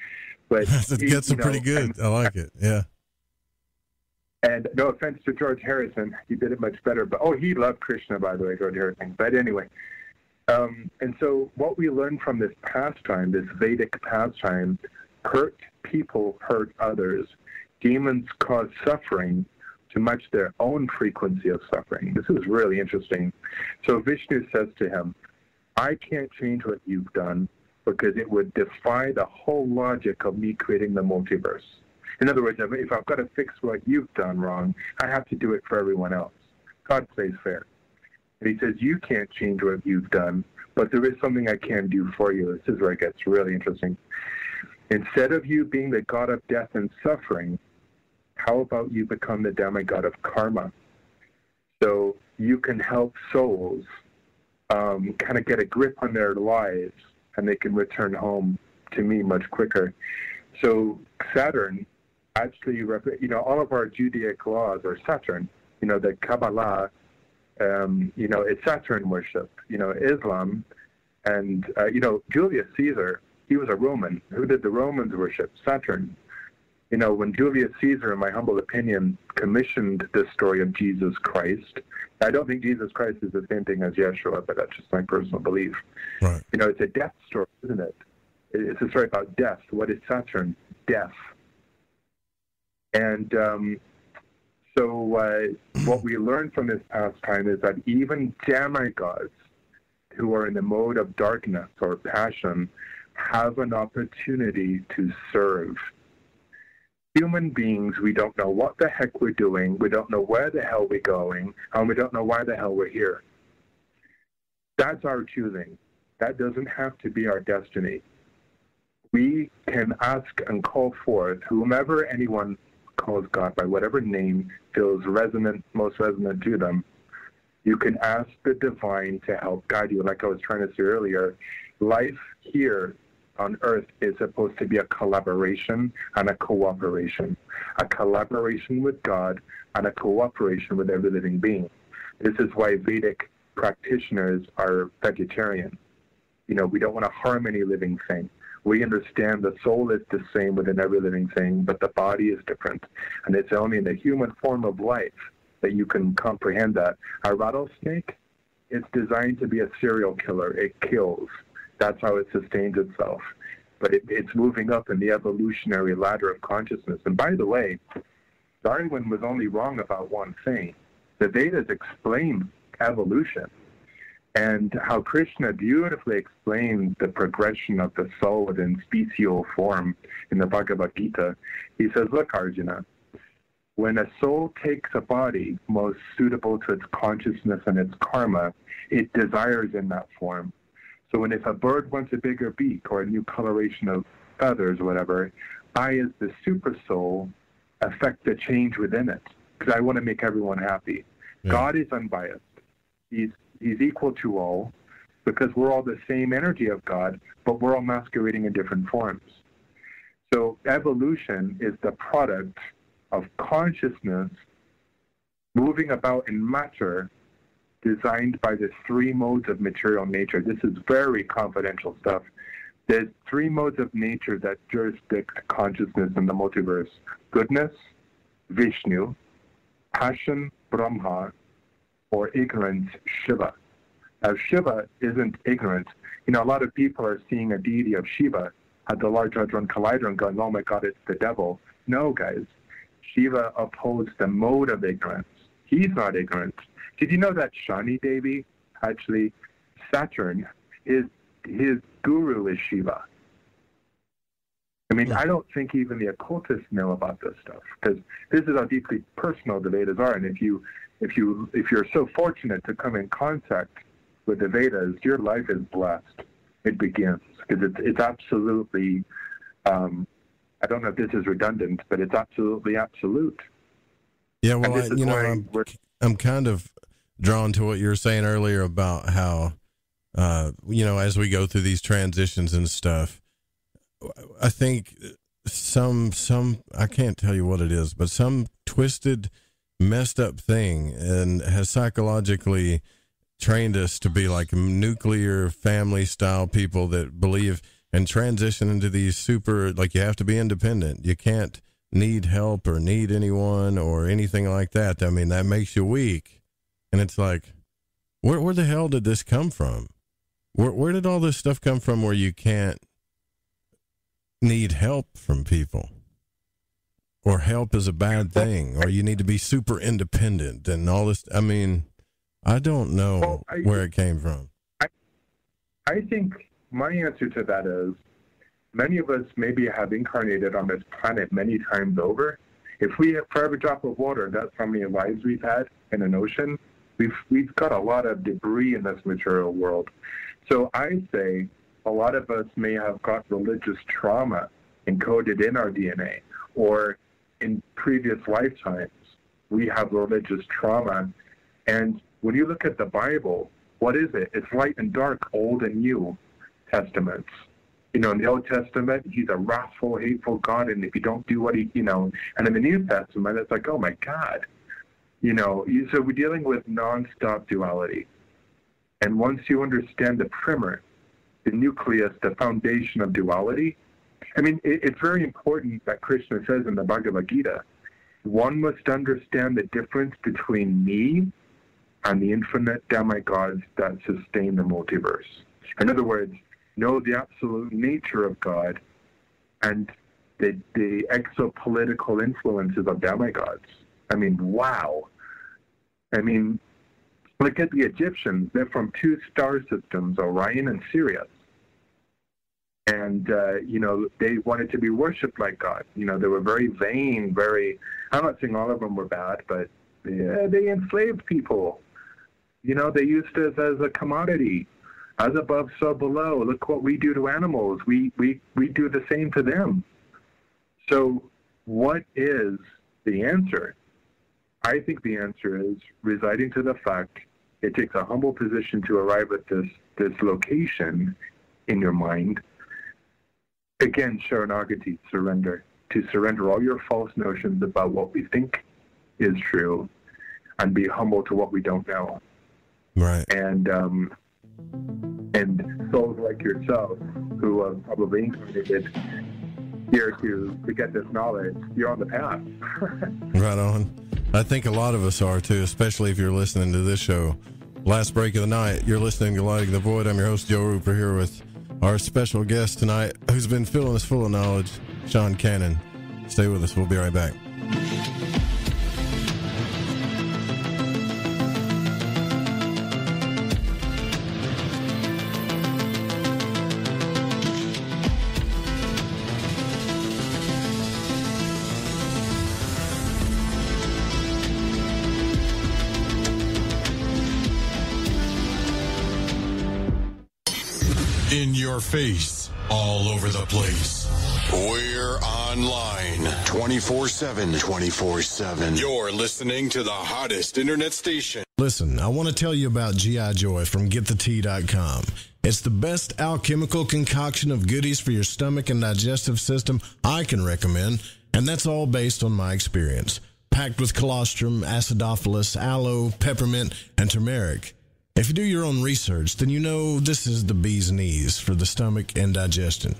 But it gets you know, pretty good. I like it. Yeah. And no offense to George Harrison, he did it much better. But oh, he loved Krishna, by the way, George Harrison. But anyway, um, and so what we learned from this pastime, this Vedic pastime, hurt people hurt others demons cause suffering to match their own frequency of suffering. This is really interesting. So Vishnu says to him, I can't change what you've done because it would defy the whole logic of me creating the multiverse. In other words, if I've got to fix what you've done wrong, I have to do it for everyone else. God plays fair. And he says, You can't change what you've done, but there is something I can do for you. This is where it gets really interesting. Instead of you being the god of death and suffering, how about you become the demigod of karma? So you can help souls um, kind of get a grip on their lives and they can return home to me much quicker. So Saturn actually, you know, all of our Judaic laws are Saturn. You know, the Kabbalah, um, you know, it's Saturn worship. You know, Islam, and uh, you know, Julius Caesar, he was a Roman. Who did the Romans worship? Saturn. You know, when Julius Caesar, in my humble opinion, commissioned this story of Jesus Christ, I don't think Jesus Christ is the same thing as Yeshua, but that's just my personal belief. Right. You know, it's a death story, isn't it? It's a story about death. What is Saturn? Death. And um, so, uh, what we learn from this past time is that even demigods who are in the mode of darkness or passion have an opportunity to serve. Human beings, we don't know what the heck we're doing, we don't know where the hell we're going, and we don't know why the hell we're here. That's our choosing. That doesn't have to be our destiny. We can ask and call forth whomever anyone calls God by whatever name feels resonant, most resonant to them. You can ask the divine to help guide you. Like I was trying to say earlier, life here on earth is supposed to be a collaboration and a cooperation. A collaboration with God and a cooperation with every living being. This is why Vedic practitioners are vegetarian. You know, we don't want to harm any living thing. We understand the soul is the same within every living thing, but the body is different. And it's only in the human form of life that you can comprehend that. A rattlesnake, it's designed to be a serial killer. It kills. That's how it sustains itself. But it, it's moving up in the evolutionary ladder of consciousness. And by the way, Darwin was only wrong about one thing. The Vedas explain evolution and how Krishna beautifully explained the progression of the soul within special form in the Bhagavad Gita. He says, Look, Arjuna, when a soul takes a body most suitable to its consciousness and its karma, it desires in that form. So when if a bird wants a bigger beak or a new coloration of feathers or whatever, I as the super soul affect the change within it because I want to make everyone happy. Yeah. God is unbiased. He's he's equal to all because we're all the same energy of God, but we're all masquerading in different forms. So evolution is the product of consciousness moving about in matter designed by the three modes of material nature. This is very confidential stuff. There's three modes of nature that jurisdict consciousness in the multiverse goodness, Vishnu, passion, Brahma, or ignorance, Shiva. Now, Shiva isn't ignorant. You know, a lot of people are seeing a deity of Shiva at the Large Hadron Collider and going, oh my God, it's the devil. No, guys. Shiva upholds the mode of ignorance. He's not ignorant. Did you know that Shani Devi, actually, Saturn, is his guru is Shiva? I mean, I don't think even the occultists know about this stuff because this is how deeply personal the Vedas are. And if you, if you, if you're so fortunate to come in contact with the Vedas, your life is blessed. It begins because it's it's absolutely. Um, I don't know if this is redundant, but it's absolutely absolute. Yeah, well, I, you know, I'm, I'm kind of drawn to what you were saying earlier about how, uh, you know, as we go through these transitions and stuff, I think some some I can't tell you what it is, but some twisted, messed up thing, and has psychologically trained us to be like nuclear family style people that believe and transition into these super like you have to be independent. You can't need help or need anyone or anything like that. I mean, that makes you weak. And it's like, where where the hell did this come from? Where where did all this stuff come from where you can't need help from people? Or help is a bad thing, or you need to be super independent and all this. I mean, I don't know Well, I- where it came from. I think my answer to that is many of us maybe have incarnated on this planet many times over. If we, have for every drop of water, that's how many lives we've had in an ocean. We've we've got a lot of debris in this material world. So I say a lot of us may have got religious trauma encoded in our DNA, or in previous lifetimes, we have religious trauma. And when you look at the Bible, what is it? It's light and dark, old and new testaments. You know, in the Old Testament, he's a wrathful, hateful God, and if you don't do what he, you know, and in the New Testament, it's like, oh my God. You know, so we're dealing with nonstop duality. And once you understand the primer, the nucleus, the foundation of duality, I mean, it, it's very important that Krishna says in the Bhagavad Gita, one must understand the difference between me and the infinite demigods that sustain the multiverse. In other words, know the absolute nature of God and the, the exopolitical influences of demigods. I mean, wow. I mean, look at the Egyptians. They're from two star systems, Orion and Sirius. And, uh, you know, they wanted to be worshipped like God. You know, they were very vain, very, I'm not saying all of them were bad, but yeah, they enslaved people. You know, they used us as a commodity, as above, so below. Look what we do to animals. We, we, we do the same to them. So, what is the answer? I think the answer is residing to the fact it takes a humble position to arrive at this, this location in your mind. Again, Sharanagati, surrender. To surrender all your false notions about what we think is true and be humble to what we don't know. Right. And um, and souls like yourself who have probably incarnated here to, to get this knowledge, you're on the path. Right on. I think a lot of us are too, especially if you're listening to this show. Last break of the night, you're listening to Lighting the Void. I'm your host, Joe Rupe, here with our special guest tonight, who's been filling us full of knowledge, Sean Cannon. Stay with us. We'll be right back. Face, all over the place. We're online 24 7. 24 7. You're listening to the hottest internet station. Listen, I want to tell you about GI Joy from GetTheTea.com. It's the best alchemical concoction of goodies for your stomach and digestive system I can recommend, and that's all based on my experience. Packed with colostrum, acidophilus, aloe, peppermint, and turmeric. If you do your own research, then you know this is the bee's knees for the stomach and digestion.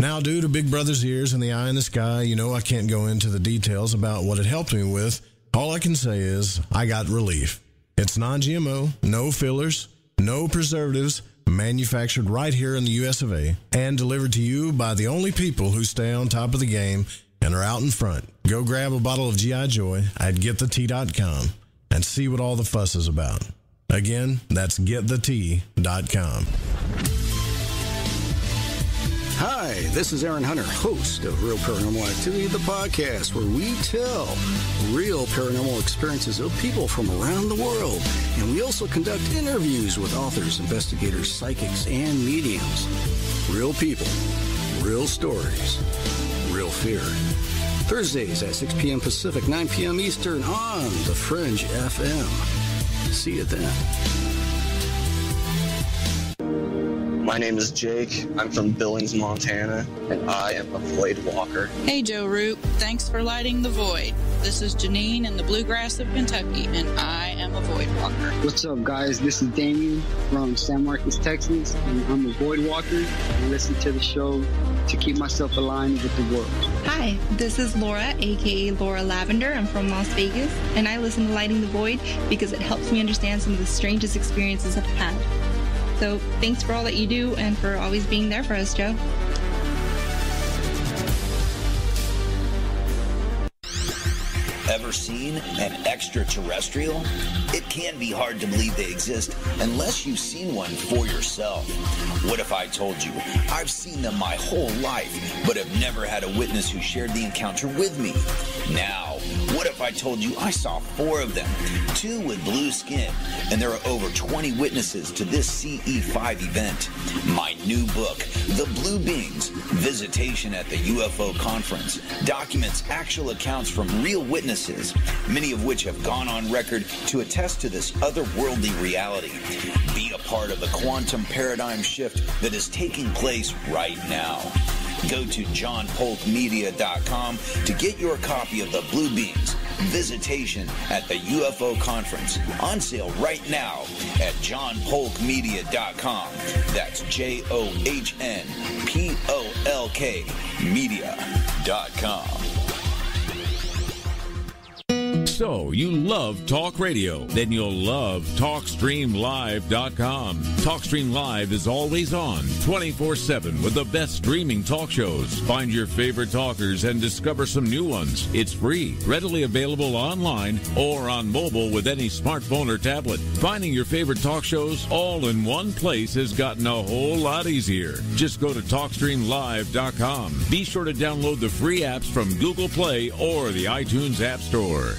Now, due to Big Brother's ears and the eye in the sky, you know I can't go into the details about what it helped me with. All I can say is I got relief. It's non GMO, no fillers, no preservatives, manufactured right here in the US of A, and delivered to you by the only people who stay on top of the game and are out in front. Go grab a bottle of GI Joy at getthetea.com and see what all the fuss is about. Again, that's getthetea.com. Hi, this is Aaron Hunter, host of Real Paranormal Activity, the podcast where we tell real paranormal experiences of people from around the world. And we also conduct interviews with authors, investigators, psychics, and mediums. Real people, real stories, real fear. Thursdays at 6 p.m. Pacific, 9 p.m. Eastern on The Fringe FM. See you then. My name is Jake. I'm from Billings, Montana, and I am a Void Walker. Hey, Joe Rupe. Thanks for lighting the void. This is Janine in the bluegrass of Kentucky, and I am a Void Walker. What's up, guys? This is Damien from San Marcos, Texas, and I'm a Void Walker. I listen to the show to keep myself aligned with the world. Hi, this is Laura, aka Laura Lavender. I'm from Las Vegas, and I listen to Lighting the Void because it helps me understand some of the strangest experiences I've had. So thanks for all that you do and for always being there for us, Joe. Ever seen an extraterrestrial? It can be hard to believe they exist unless you've seen one for yourself. What if I told you I've seen them my whole life, but have never had a witness who shared the encounter with me? Now, What if I told you I saw four of them, two with blue skin, and there are over 20 witnesses to this CE5 event? My new book, The Blue Beings Visitation at the UFO Conference, documents actual accounts from real witnesses, many of which have gone on record to attest to this otherworldly reality. Be a part of the quantum paradigm shift that is taking place right now. Go to johnpolkmedia.com to get your copy of the Blue Beings Visitation at the UFO Conference on sale right now at johnpolkmedia.com. That's J O H N P O L K media.com. So, you love talk radio? Then you'll love TalkStreamLive.com. TalkStream Live is always on 24 7 with the best streaming talk shows. Find your favorite talkers and discover some new ones. It's free, readily available online or on mobile with any smartphone or tablet. Finding your favorite talk shows all in one place has gotten a whole lot easier. Just go to TalkStreamLive.com. Be sure to download the free apps from Google Play or the iTunes App Store.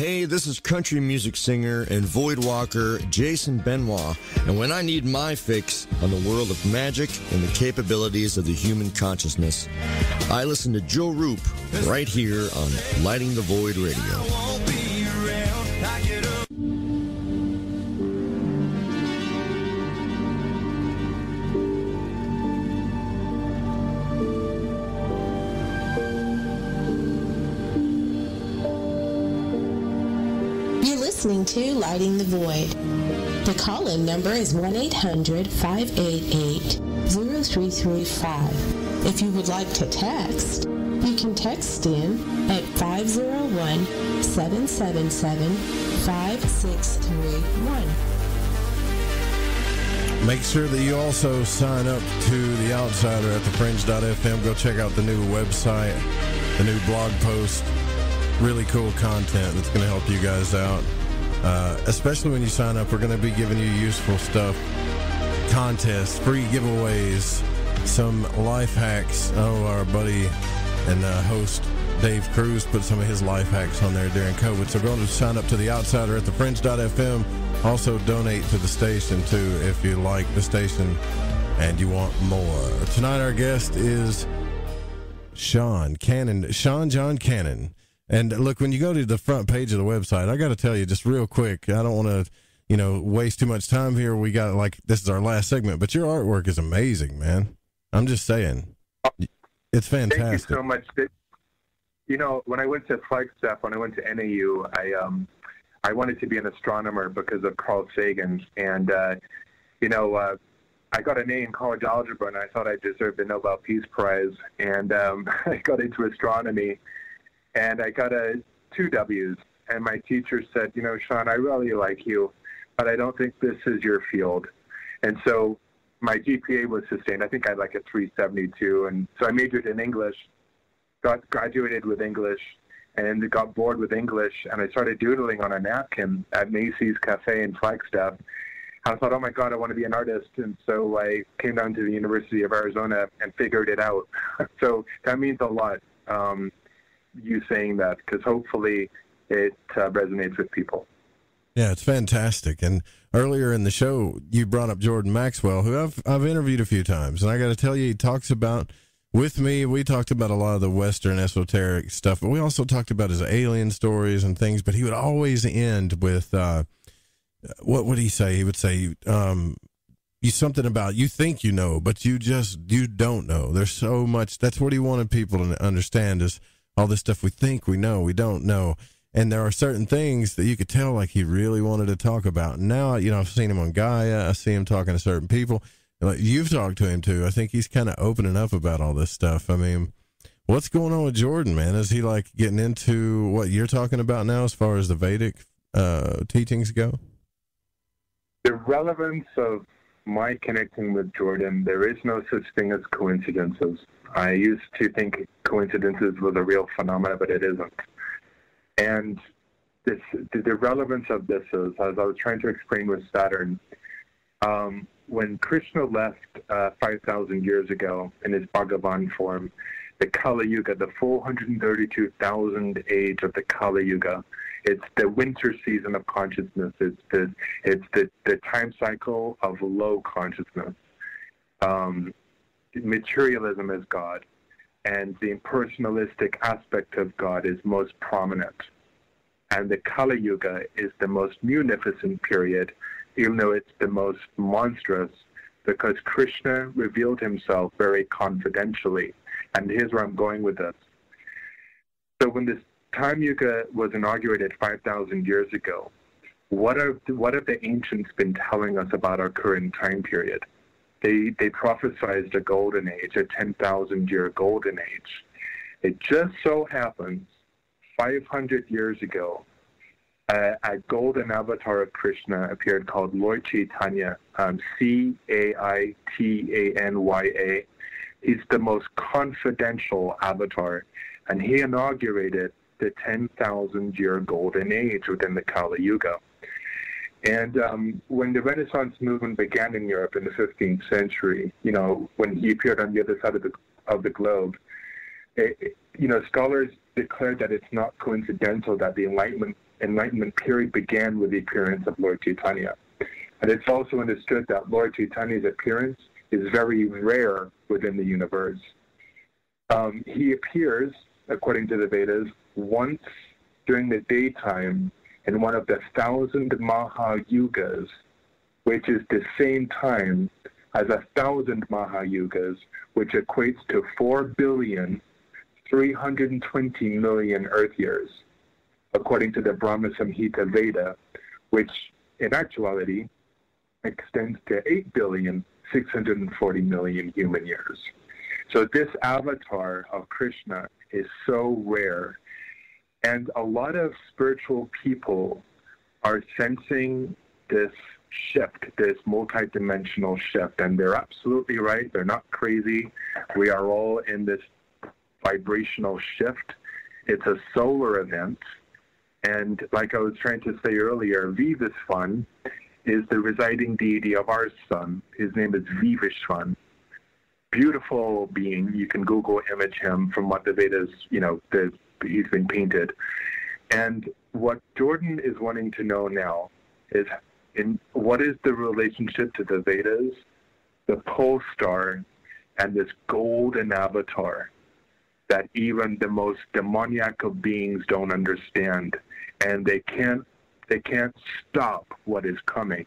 Hey, this is country music singer and void walker Jason Benoit, and when I need my fix on the world of magic and the capabilities of the human consciousness, I listen to Joe Rupe right here on Lighting the Void Radio. Listening to Lighting the Void. The call-in number is 1-800-588-0335. If you would like to text, you can text in at 501-777-5631. Make sure that you also sign up to The Outsider at thefringe.fm. Go check out the new website, the new blog post. Really cool content that's going to help you guys out. Uh, especially when you sign up, we're going to be giving you useful stuff, contests, free giveaways, some life hacks. Oh, our buddy and uh, host Dave Cruz put some of his life hacks on there during COVID. So go and sign up to The Outsider at thefringe.fm. Also, donate to the station too if you like the station and you want more. Tonight, our guest is Sean Cannon, Sean John Cannon. And look, when you go to the front page of the website, I got to tell you just real quick, I don't want to, you know, waste too much time here. We got like, this is our last segment, but your artwork is amazing, man. I'm just saying. It's fantastic. Thank you so much. You know, when I went to Flagstaff, when I went to NAU, I um, I wanted to be an astronomer because of Carl Sagan, and uh, you know, uh, I got an A in college algebra, and I thought I deserved the Nobel Peace Prize, and um, I got into astronomy, and I got a two W's, and my teacher said, you know, Sean, I really like you, but I don't think this is your field, and so my GPA was sustained. I think I had like a 372, and so I majored in English, got graduated with English, and got bored with English, and I started doodling on a napkin at Macy's Cafe in Flagstaff. And I thought, oh my God, I want to be an artist, and so I came down to the University of Arizona and figured it out. so that means a lot. Um, you saying that because hopefully it uh, resonates with people. Yeah, it's fantastic. And earlier in the show, you brought up Jordan Maxwell, who I've I've interviewed a few times, and I got to tell you, he talks about with me. We talked about a lot of the Western esoteric stuff, but we also talked about his alien stories and things. But he would always end with, uh, what would he say? He would say, um, "You something about you think you know, but you just you don't know." There's so much. That's what he wanted people to understand is all this stuff we think we know, we don't know and there are certain things that you could tell like he really wanted to talk about. Now, you know, I've seen him on Gaia. I see him talking to certain people. Like you've talked to him too. I think he's kind of opening up about all this stuff. I mean, what's going on with Jordan, man? Is he like getting into what you're talking about now, as far as the Vedic uh, teachings go? The relevance of my connecting with Jordan, there is no such thing as coincidences. I used to think coincidences was a real phenomena, but it isn't. And this, the relevance of this is, as I was trying to explain with Saturn, um, when Krishna left uh, 5,000 years ago in his Bhagavan form, the Kali Yuga, the 432,000 age of the Kali Yuga. It's the winter season of consciousness. It's the it's the, the time cycle of low consciousness. Um, materialism is God, and the impersonalistic aspect of God is most prominent. And the Kali Yuga is the most munificent period, even though it's the most monstrous, because Krishna revealed himself very confidentially. And here's where I'm going with this. So when this Time Yuga was inaugurated 5,000 years ago, what, are, what have the ancients been telling us about our current time period? They, they prophesied a golden age, a 10,000 year golden age. It just so happens 500 years ago, a golden avatar of Krishna appeared called Lord Chaitanya, um, C A I T A N Y A. He's the most confidential avatar, and he inaugurated the 10,000 year golden age within the Kali Yuga. And um, when the Renaissance movement began in Europe in the 15th century, you know, when he appeared on the other side of the of the globe, it, you know, scholars declared that it's not coincidental that the Enlightenment Enlightenment period began with the appearance of Lord Chaitanya. And it's also understood that Lord Chaitanya's appearance is very rare within the universe. Um, he appears, according to the Vedas, once during the daytime in one of the thousand Mahayugas, which is the same time as a thousand Mahayugas, which equates to 4 billion 320 million Earth years, according to the Brahma Samhita Veda, which in actuality extends to 8 billion 640 million human years. So this avatar of Krishna is so rare. And a lot of spiritual people are sensing this shift, this multidimensional shift. And they're absolutely right. They're not crazy. We are all in this vibrational shift. It's a solar event. And like I was trying to say earlier, Vivasvan is the residing deity of our sun. His name is Vivasvan. Beautiful being. You can Google image him from what the Vedas, you know, the, he's been painted. And what Jordan is wanting to know now is in what is the relationship to the Vedas, the pole star, and this golden avatar that even the most demoniac of beings don't understand, and they can't they can't stop what is coming.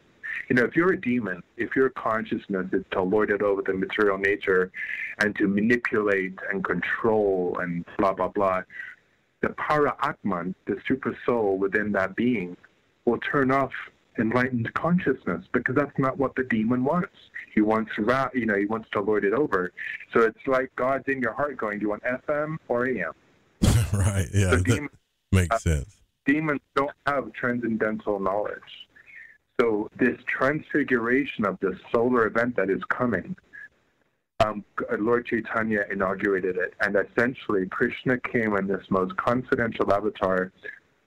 You know, if you're a demon, if your consciousness is to lord it over the material nature and to manipulate and control and blah blah blah, the para atman, the super soul within that being, will turn off enlightened consciousness because that's not what the demon wants. He wants ra- you know, he wants to lord it over. So it's like God's in your heart going, Do you want FM or AM? right, yeah. So that demon- makes uh, sense. demons don't have transcendental knowledge. So this transfiguration of the solar event that is coming, um, Lord Chaitanya inaugurated it, and essentially Krishna came in this most confidential avatar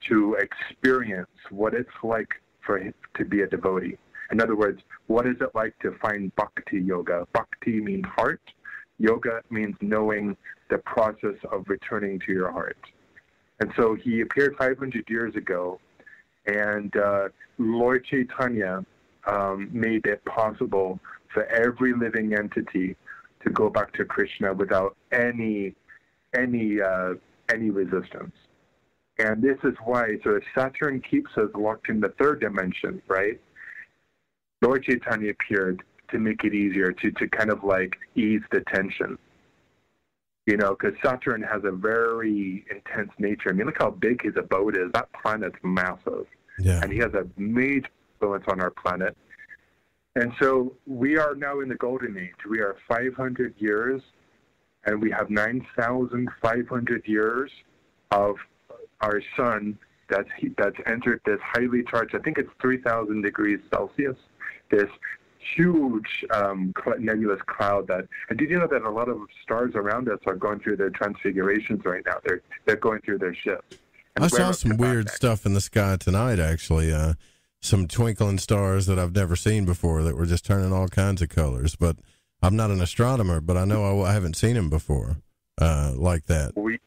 to experience what it's like for him to be a devotee. In other words, what is it like to find bhakti yoga? Bhakti means heart. Yoga means knowing the process of returning to your heart. And so he appeared 500 years ago, and uh, Lord Chaitanya um, made it possible for every living entity to go back to Krishna without any any uh, any resistance. And this is why. So if Saturn keeps us locked in the third dimension, right? Lord Chaitanya appeared to make it easier to to kind of like ease the tension you know, because Saturn has a very intense nature. I mean, look how big his abode is. That planet's massive. Yeah. And he has a major influence on our planet. And so we are now in the golden age. We are 500 years, and we have 9,500 years of our sun that's, that's entered this highly charged, I think it's 3,000 degrees Celsius, this huge um, nebulous cloud that. And did you know that a lot of stars around us are going through their transfigurations right now? They're they're going through their shifts. I saw some weird stuff in the sky tonight, actually. Uh, some twinkling stars that I've never seen before that were just turning all kinds of colors. But I'm not an astronomer, but I know I, I haven't seen them before. uh, like that? We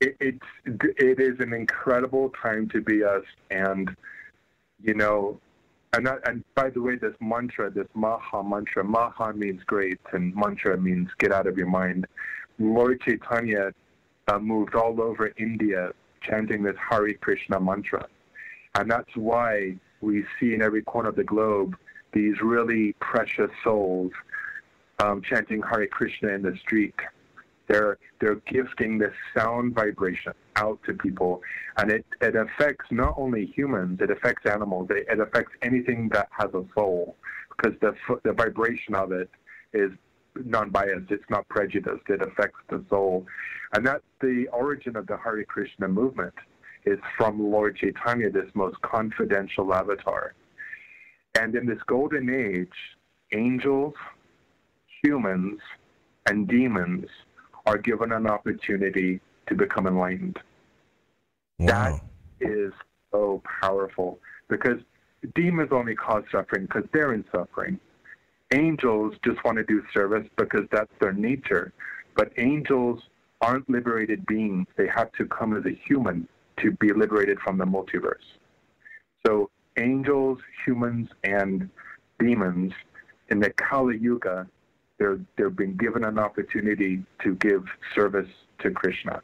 it, it's it is an incredible time to be us, and you know, and and by the way, this mantra, this Maha mantra, Maha means great, and mantra means get out of your mind. Lord Chaitanya uh, moved all over India chanting this Hare Krishna mantra, and that's why we see in every corner of the globe these really precious souls um, chanting Hare Krishna in the street. They're they're gifting this sound vibration out to people, and it, it affects not only humans, it affects animals, it, it affects anything that has a soul, because the the vibration of it is non-biased, it's not prejudiced, it affects the soul, and that's the origin of the Hare Krishna movement. Is from Lord Chaitanya, this most confidential avatar. And in this golden age, angels, humans, and demons are given an opportunity to become enlightened. Wow. That is so powerful because demons only cause suffering because they're in suffering. Angels just want to do service because that's their nature. But angels aren't liberated beings. They have to come as a human to be liberated from the multiverse. So angels, humans, and demons in the Kali Yuga, they're they're being given an opportunity to give service to Krishna,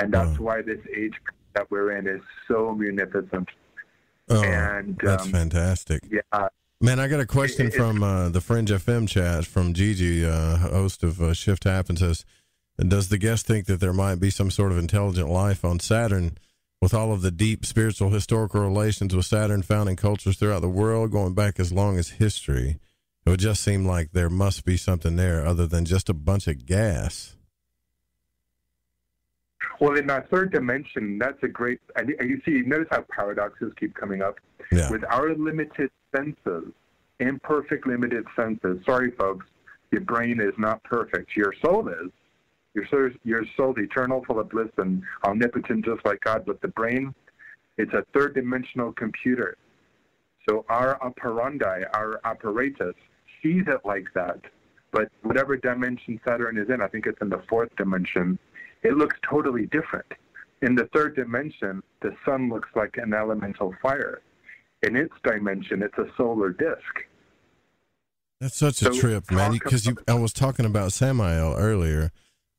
and that's why this age that we're in is so munificent. Oh, and that's um, fantastic. Yeah, Man, I got a question It- it- from uh, the Fringe FM chat from Gigi, uh, host of uh, Shift Happens. Says, does the guest think that there might be some sort of intelligent life on Saturn with all of the deep spiritual historical relations with Saturn found in cultures throughout the world going back as long as history? It would just seem like there must be something there other than just a bunch of gas. Well, in that third dimension, that's a great. And you- and you see, notice how paradoxes keep coming up. Yeah. With our limited senses, imperfect limited senses. Sorry, folks, your brain is not perfect. Your soul is. Your soul, your soul's eternal, full of bliss, and omnipotent, just like God. But the brain, it's a third dimensional computer. So our operandi, our apparatus, sees it like that. But whatever dimension Saturn is in, I think it's in the fourth dimension, it looks totally different. In the third dimension, the sun looks like an elemental fire. In its dimension, it's a solar disk. That's such a So trip, man. Because I was talking about Samael earlier,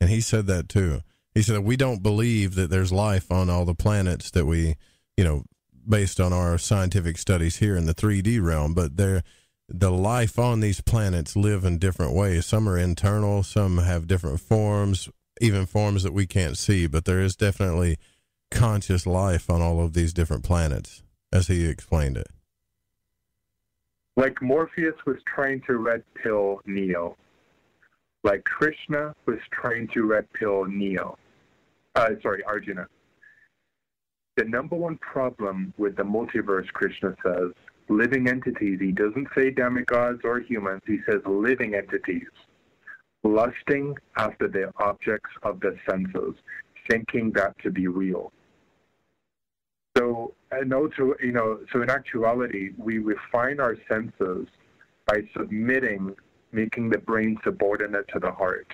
and he said that too. He said that we don't believe that there's life on all the planets that we, you know, based on our scientific studies here in the 3D realm, but there, the life on these planets live in different ways. Some are internal, some have different forms, even forms that we can't see. But there is definitely conscious life on all of these different planets, as he explained it. Like Morpheus was trying to red pill Neo. Like Krishna was trying to red pill Neo. Uh, sorry, Arjuna. The number one problem with the multiverse, Krishna says, living entities. He doesn't say demigods or humans. He says living entities, lusting after the objects of the senses, thinking that to be real. So, and also, you know, so in actuality, we refine our senses by submitting, making the brain subordinate to the heart.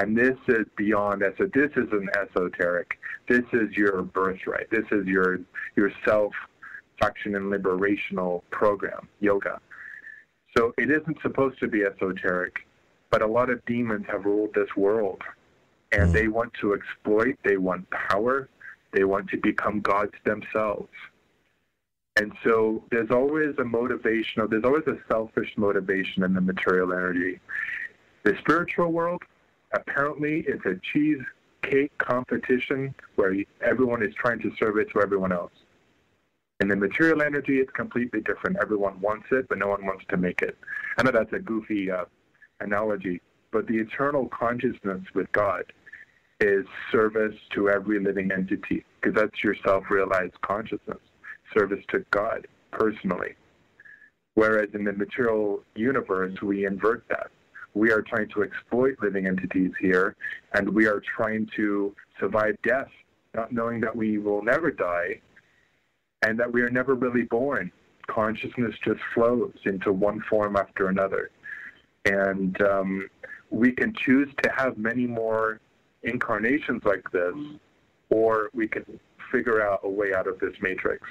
And this is beyond eso. This is an esoteric. This is your birthright. This is your your self faction and liberational program, yoga. So it isn't supposed to be esoteric, but a lot of demons have ruled this world, and hmm. they want to exploit. They want power. They want to become gods themselves. And so there's always a motivation, or there's always a selfish motivation in the material energy. The spiritual world, apparently, it's a cheesecake competition where everyone is trying to serve it to everyone else. In the material energy, it's completely different. Everyone wants it, but no one wants to make it. I know that's a goofy uh, analogy, but the eternal consciousness with God is service to every living entity, because that's your self-realized consciousness, service to God personally. Whereas in the material universe, we invert that. We are trying to exploit living entities here, and we are trying to survive death, not knowing that we will never die, and that we are never really born. Consciousness just flows into one form after another. And um, we can choose to have many more incarnations like this, or we can figure out a way out of this matrix.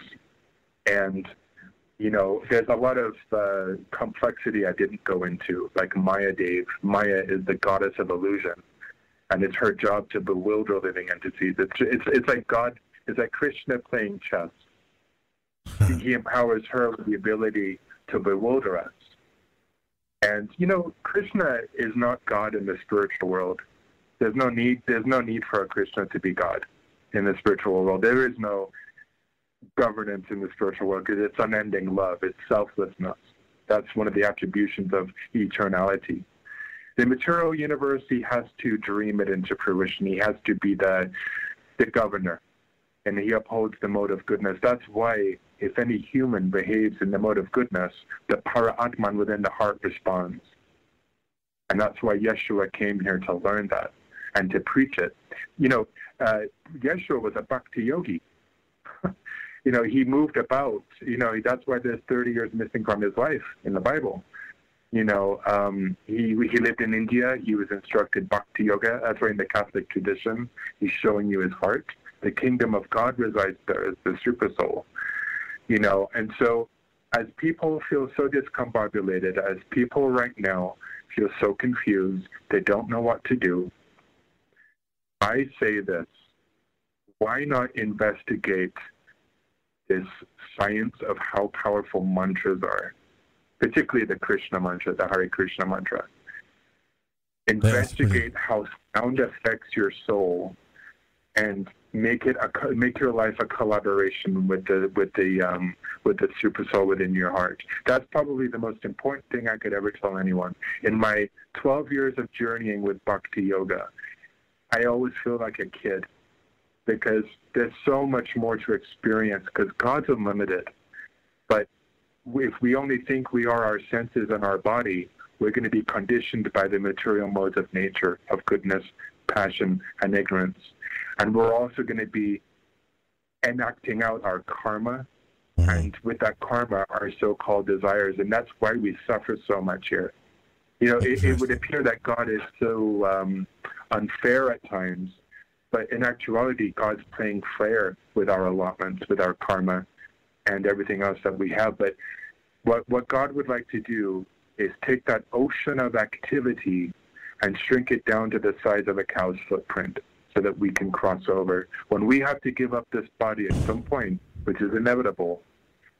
And you know, there's a lot of uh, complexity I didn't go into, like Maya Devi. Maya is the goddess of illusion, and it's her job to bewilder living entities. It's it's it's like God, it's like Krishna playing chess. he empowers her with the ability to bewilder us. And you know, Krishna is not God in the spiritual world. There's no need. There's no need for a Krishna to be God in the spiritual world. There is no governance in the spiritual world because it's unending love. It's selflessness. That's one of the attributions of eternality. The material universe, he has to dream it into fruition. He has to be the the governor, and he upholds the mode of goodness. That's why, if any human behaves in the mode of goodness, the para atman within the heart responds. And that's why Yeshua came here to learn that and to preach it. You know, uh, Yeshua was a bhakti yogi. You know, he moved about. You know, that's why there's 30 years missing from his life in the Bible. You know, um, he he lived in India. He was instructed bhakti yoga. That's why in the Catholic tradition, he's showing you his heart. The kingdom of God resides there as the super soul. You know, and so as people feel so discombobulated, as people right now feel so confused, they don't know what to do. I say this: Why not investigate this science of how powerful mantras are, particularly the Krishna mantra, the Hare Krishna mantra. Investigate how sound affects your soul, and make it a make your life a collaboration with the with the um, with the super soul within your heart. That's probably the most important thing I could ever tell anyone. In my 12 years of journeying with Bhakti Yoga, I always feel like a kid because there's so much more to experience because God's unlimited. But if we only think we are our senses and our body, we're going to be conditioned by the material modes of nature, of goodness, passion, and ignorance. And we're also going to be enacting out our karma, and with that karma, our so called desires. And that's why we suffer so much here. You know, it, it would appear that God is so um, unfair at times but in actuality, God's playing fair with our allotments, with our karma, and everything else that we have. But what, what God would like to do is take that ocean of activity and shrink it down to the size of a cow's footprint so that we can cross over. When we have to give up this body at some point, which is inevitable,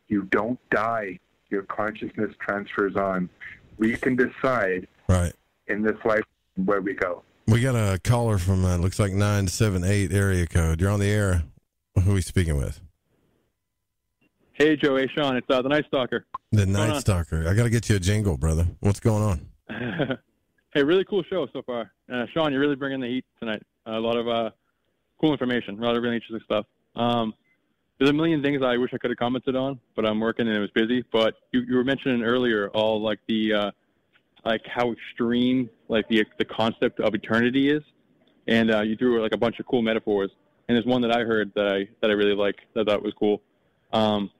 you don't die. Your consciousness transfers on. We can decide right. in this life where we go. We got a caller from uh, looks like nine seven eight area code. You're on the air. Who are we speaking with? Hey Joe, hey Sean, it's uh, the Night Stalker. The Night Stalker. I got to get you a jingle, brother. What's going on? hey, really cool show so far. Uh, Sean, you're really bringing the heat tonight. Uh, a lot of uh, cool information, a lot of really interesting stuff. Um, there's a million things I wish I could have commented on, but I'm working and it was busy. But you, you were mentioning earlier all like the uh, like how extreme like the the concept of eternity is, and uh, you threw like a bunch of cool metaphors. And there's one that I heard that I that I really like that I thought was cool. Um,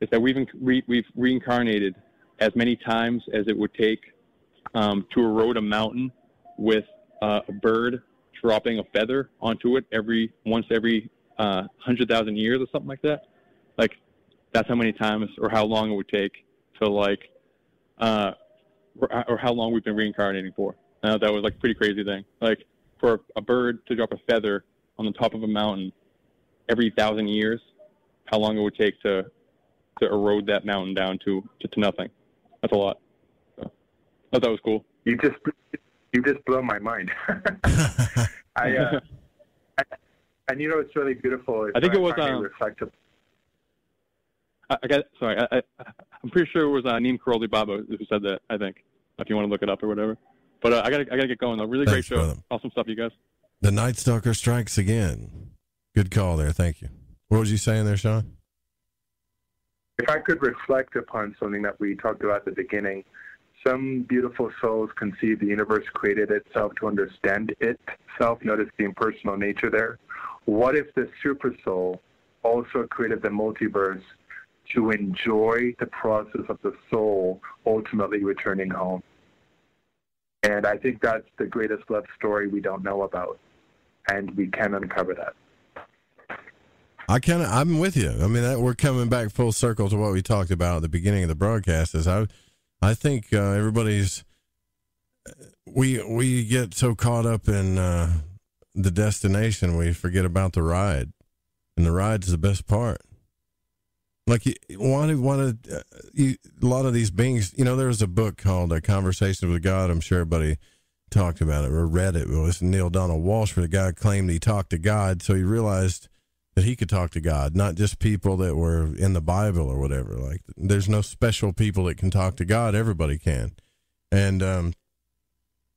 is that we've re, we've reincarnated as many times as it would take um, to erode a mountain with uh, a bird dropping a feather onto it every once every uh, hundred thousand years or something like that. Like that's how many times or how long it would take to like uh, or how long we've been reincarnating for. Uh, that was like a pretty crazy thing. Like for a bird to drop a feather on the top of a mountain every thousand years, how long it would take to to erode that mountain down to to, to nothing. That's a lot. So, I thought that was cool. You just you just blow my mind. I, uh, I, and you know it's really beautiful. I think it was um, reflective. I, I got sorry. I, I I'm pretty sure it was uh, Neem Karoli Baba who said that. I think if you want to look it up or whatever. But uh, I gotta I gotta get going though. Really Thanks, great show. Brother. Awesome stuff, you guys. The Night Stalker strikes again. Good call there. Thank you. What was you saying there, Sean? If I could reflect upon something that we talked about at the beginning, some beautiful souls conceive the universe created itself to understand itself. Notice the impersonal nature there. What if the super soul also created the multiverse to enjoy the process of the soul ultimately returning home. And I think that's the greatest love story we don't know about, and we can uncover that. I kind of I'm with you. I mean, that, we're coming back full circle to what we talked about at the beginning of the broadcast. Is I, I think uh, everybody's we we get so caught up in uh, the destination we forget about the ride, and the ride's the best part. Like you want to want to, uh, you, a lot of these beings. You know, there was a book called "A Conversation with God." I'm sure everybody talked about it or read it. It was Neale Donald Walsch where the guy claimed he talked to God, so he realized that he could talk to God, not just people that were in the Bible or whatever. Like, there's no special people that can talk to God. Everybody can. And um,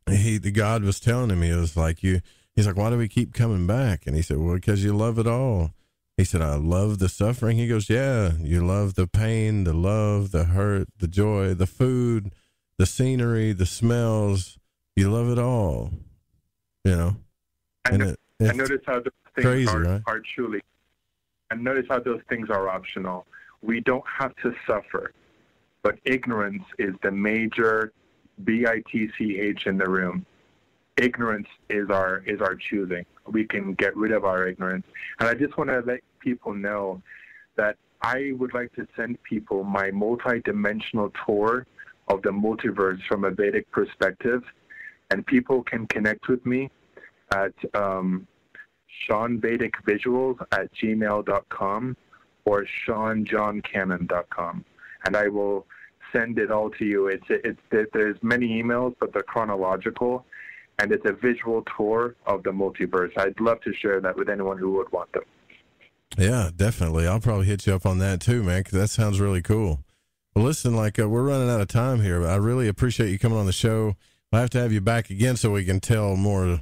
he, the God was telling him, he was like, you. He's like, why do we keep coming back? And he said, well, because you love it all. He said, I love the suffering. He goes, yeah, you love the pain, the love, the hurt, the joy, the food, the scenery, the smells. You love it all. You know. And it, and notice how those things crazy, are, right? are truly, and notice how those things are optional. We don't have to suffer, but ignorance is the major B I T C H in the room. Ignorance is our is our choosing. We can get rid of our ignorance, and I just want to let people know that I would like to send people my multi-dimensional tour of the multiverse from a Vedic perspective, and people can connect with me at um, seanvedicvisuals at gmail.com or seanjohncannon.com. And I will send it all to you. It's, it's, there's many emails, but they're chronological, and it's a visual tour of the multiverse. I'd love to share that with anyone who would want them. Yeah, definitely. I'll probably hit you up on that too, man, because that sounds really cool. Well, listen, like uh, we're running out of time here, but I really appreciate you coming on the show. I have to have you back again so we can tell more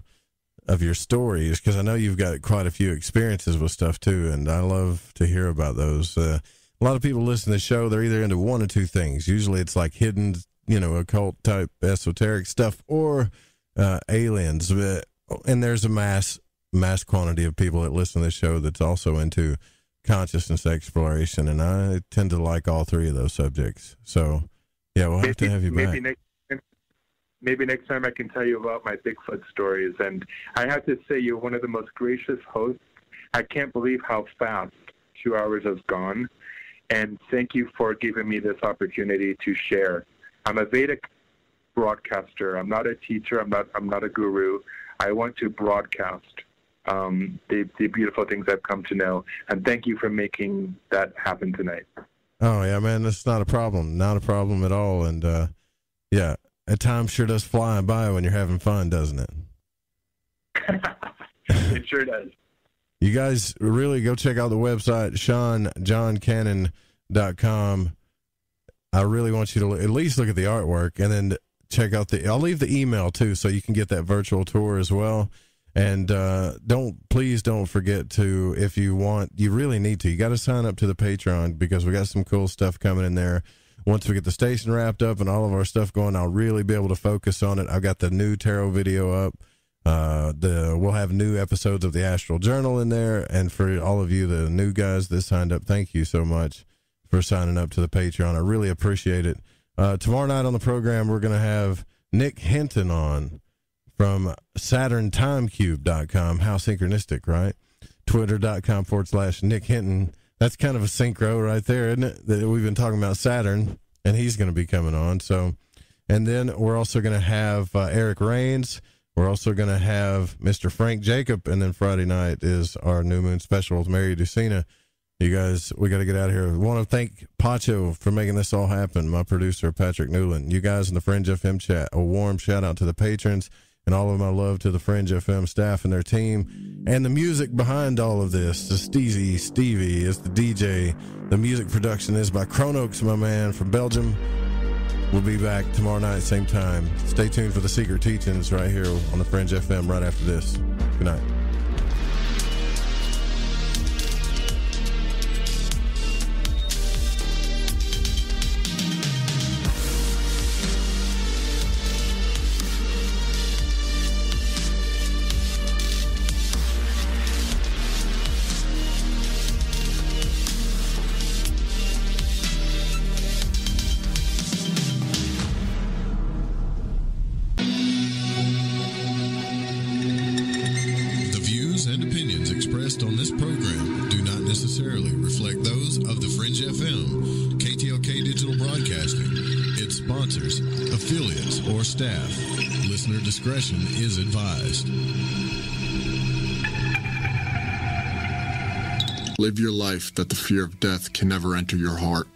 of your stories because I know you've got quite a few experiences with stuff too, and I love to hear about those. Uh, a lot of people listen to the show; they're either into one or two things. Usually, it's like hidden, you know, occult type esoteric stuff or uh, aliens. But, and there's a mass mass quantity of people that listen to the show that's also into consciousness exploration, and I tend to like all three of those subjects. So, yeah, we'll have to have you back. maybe next maybe next time I can tell you about my Bigfoot stories. And I have to say, you're one of the most gracious hosts. I can't believe how fast two hours has gone. And thank you for giving me this opportunity to share. I'm a Vedic broadcaster. I'm not a teacher. I'm not. I'm not a guru. I want to broadcast um, the, the beautiful things I've come to know. And thank you for making that happen tonight. Oh yeah, man, that's not a problem. Not a problem at all. And uh, yeah, at time sure does fly by when you're having fun, doesn't it? it sure does. You guys really go check out the website, SeanJohnCannon.com. I really want you to at least look at the artwork and then check out the. I'll leave the email too, so you can get that virtual tour as well. And uh, don't please don't forget to if you want, you really need to. You got to sign up to the Patreon because we got some cool stuff coming in there once we get the station wrapped up and all of our stuff going, I'll really be able to focus on it. I've got the new tarot video up. Uh, the we'll have new episodes of the Astral Journal in there, and for all of you, the new guys that signed up, thank you so much for signing up to the Patreon. I really appreciate it. Uh, tomorrow night on the program, we're going to have Nick Hinton on from SaturnTimeCube.com. How synchronistic, right? Twitter.com forward slash Nick Hinton that's kind of a synchro right there, isn't it? That we've been talking about Saturn, and he's going to be coming on. So, and then we're also going to have uh, Eric Rains. We're also going to have Mr. Frank Jacob, and then Friday night is our new moon special with Mary Ducina. You guys, we got to get out of here. I want to thank Pacho for making this all happen. My producer Patrick Newland. You guys in the Fringe FM chat. A warm shout out to the patrons and all of my love to the Fringe FM staff and their team, and the music behind all of this. The Steezy Stevie is the DJ. The music production is by Chronox, my man from Belgium. We'll be back tomorrow night, same time. Stay tuned for the Secret Teachings right here on the Fringe FM right after this. Good night. Discretion is advised. Live your life that the fear of death can never enter your heart.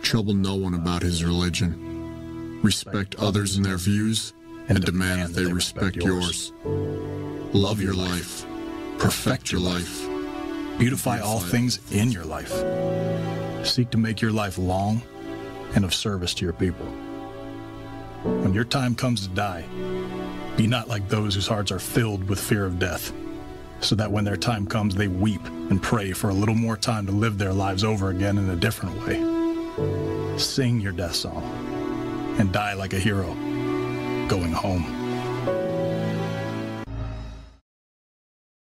Trouble no one about his religion. Respect others and their views, and demand that they respect yours. Love your life. Perfect your life. Beautify all things in your life. Seek to make your life long and of service to your people. When your time comes to die, be not like those whose hearts are filled with fear of death, so that when their time comes, they weep and pray for a little more time to live their lives over again in a different way. Sing your death song and die like a hero, going home.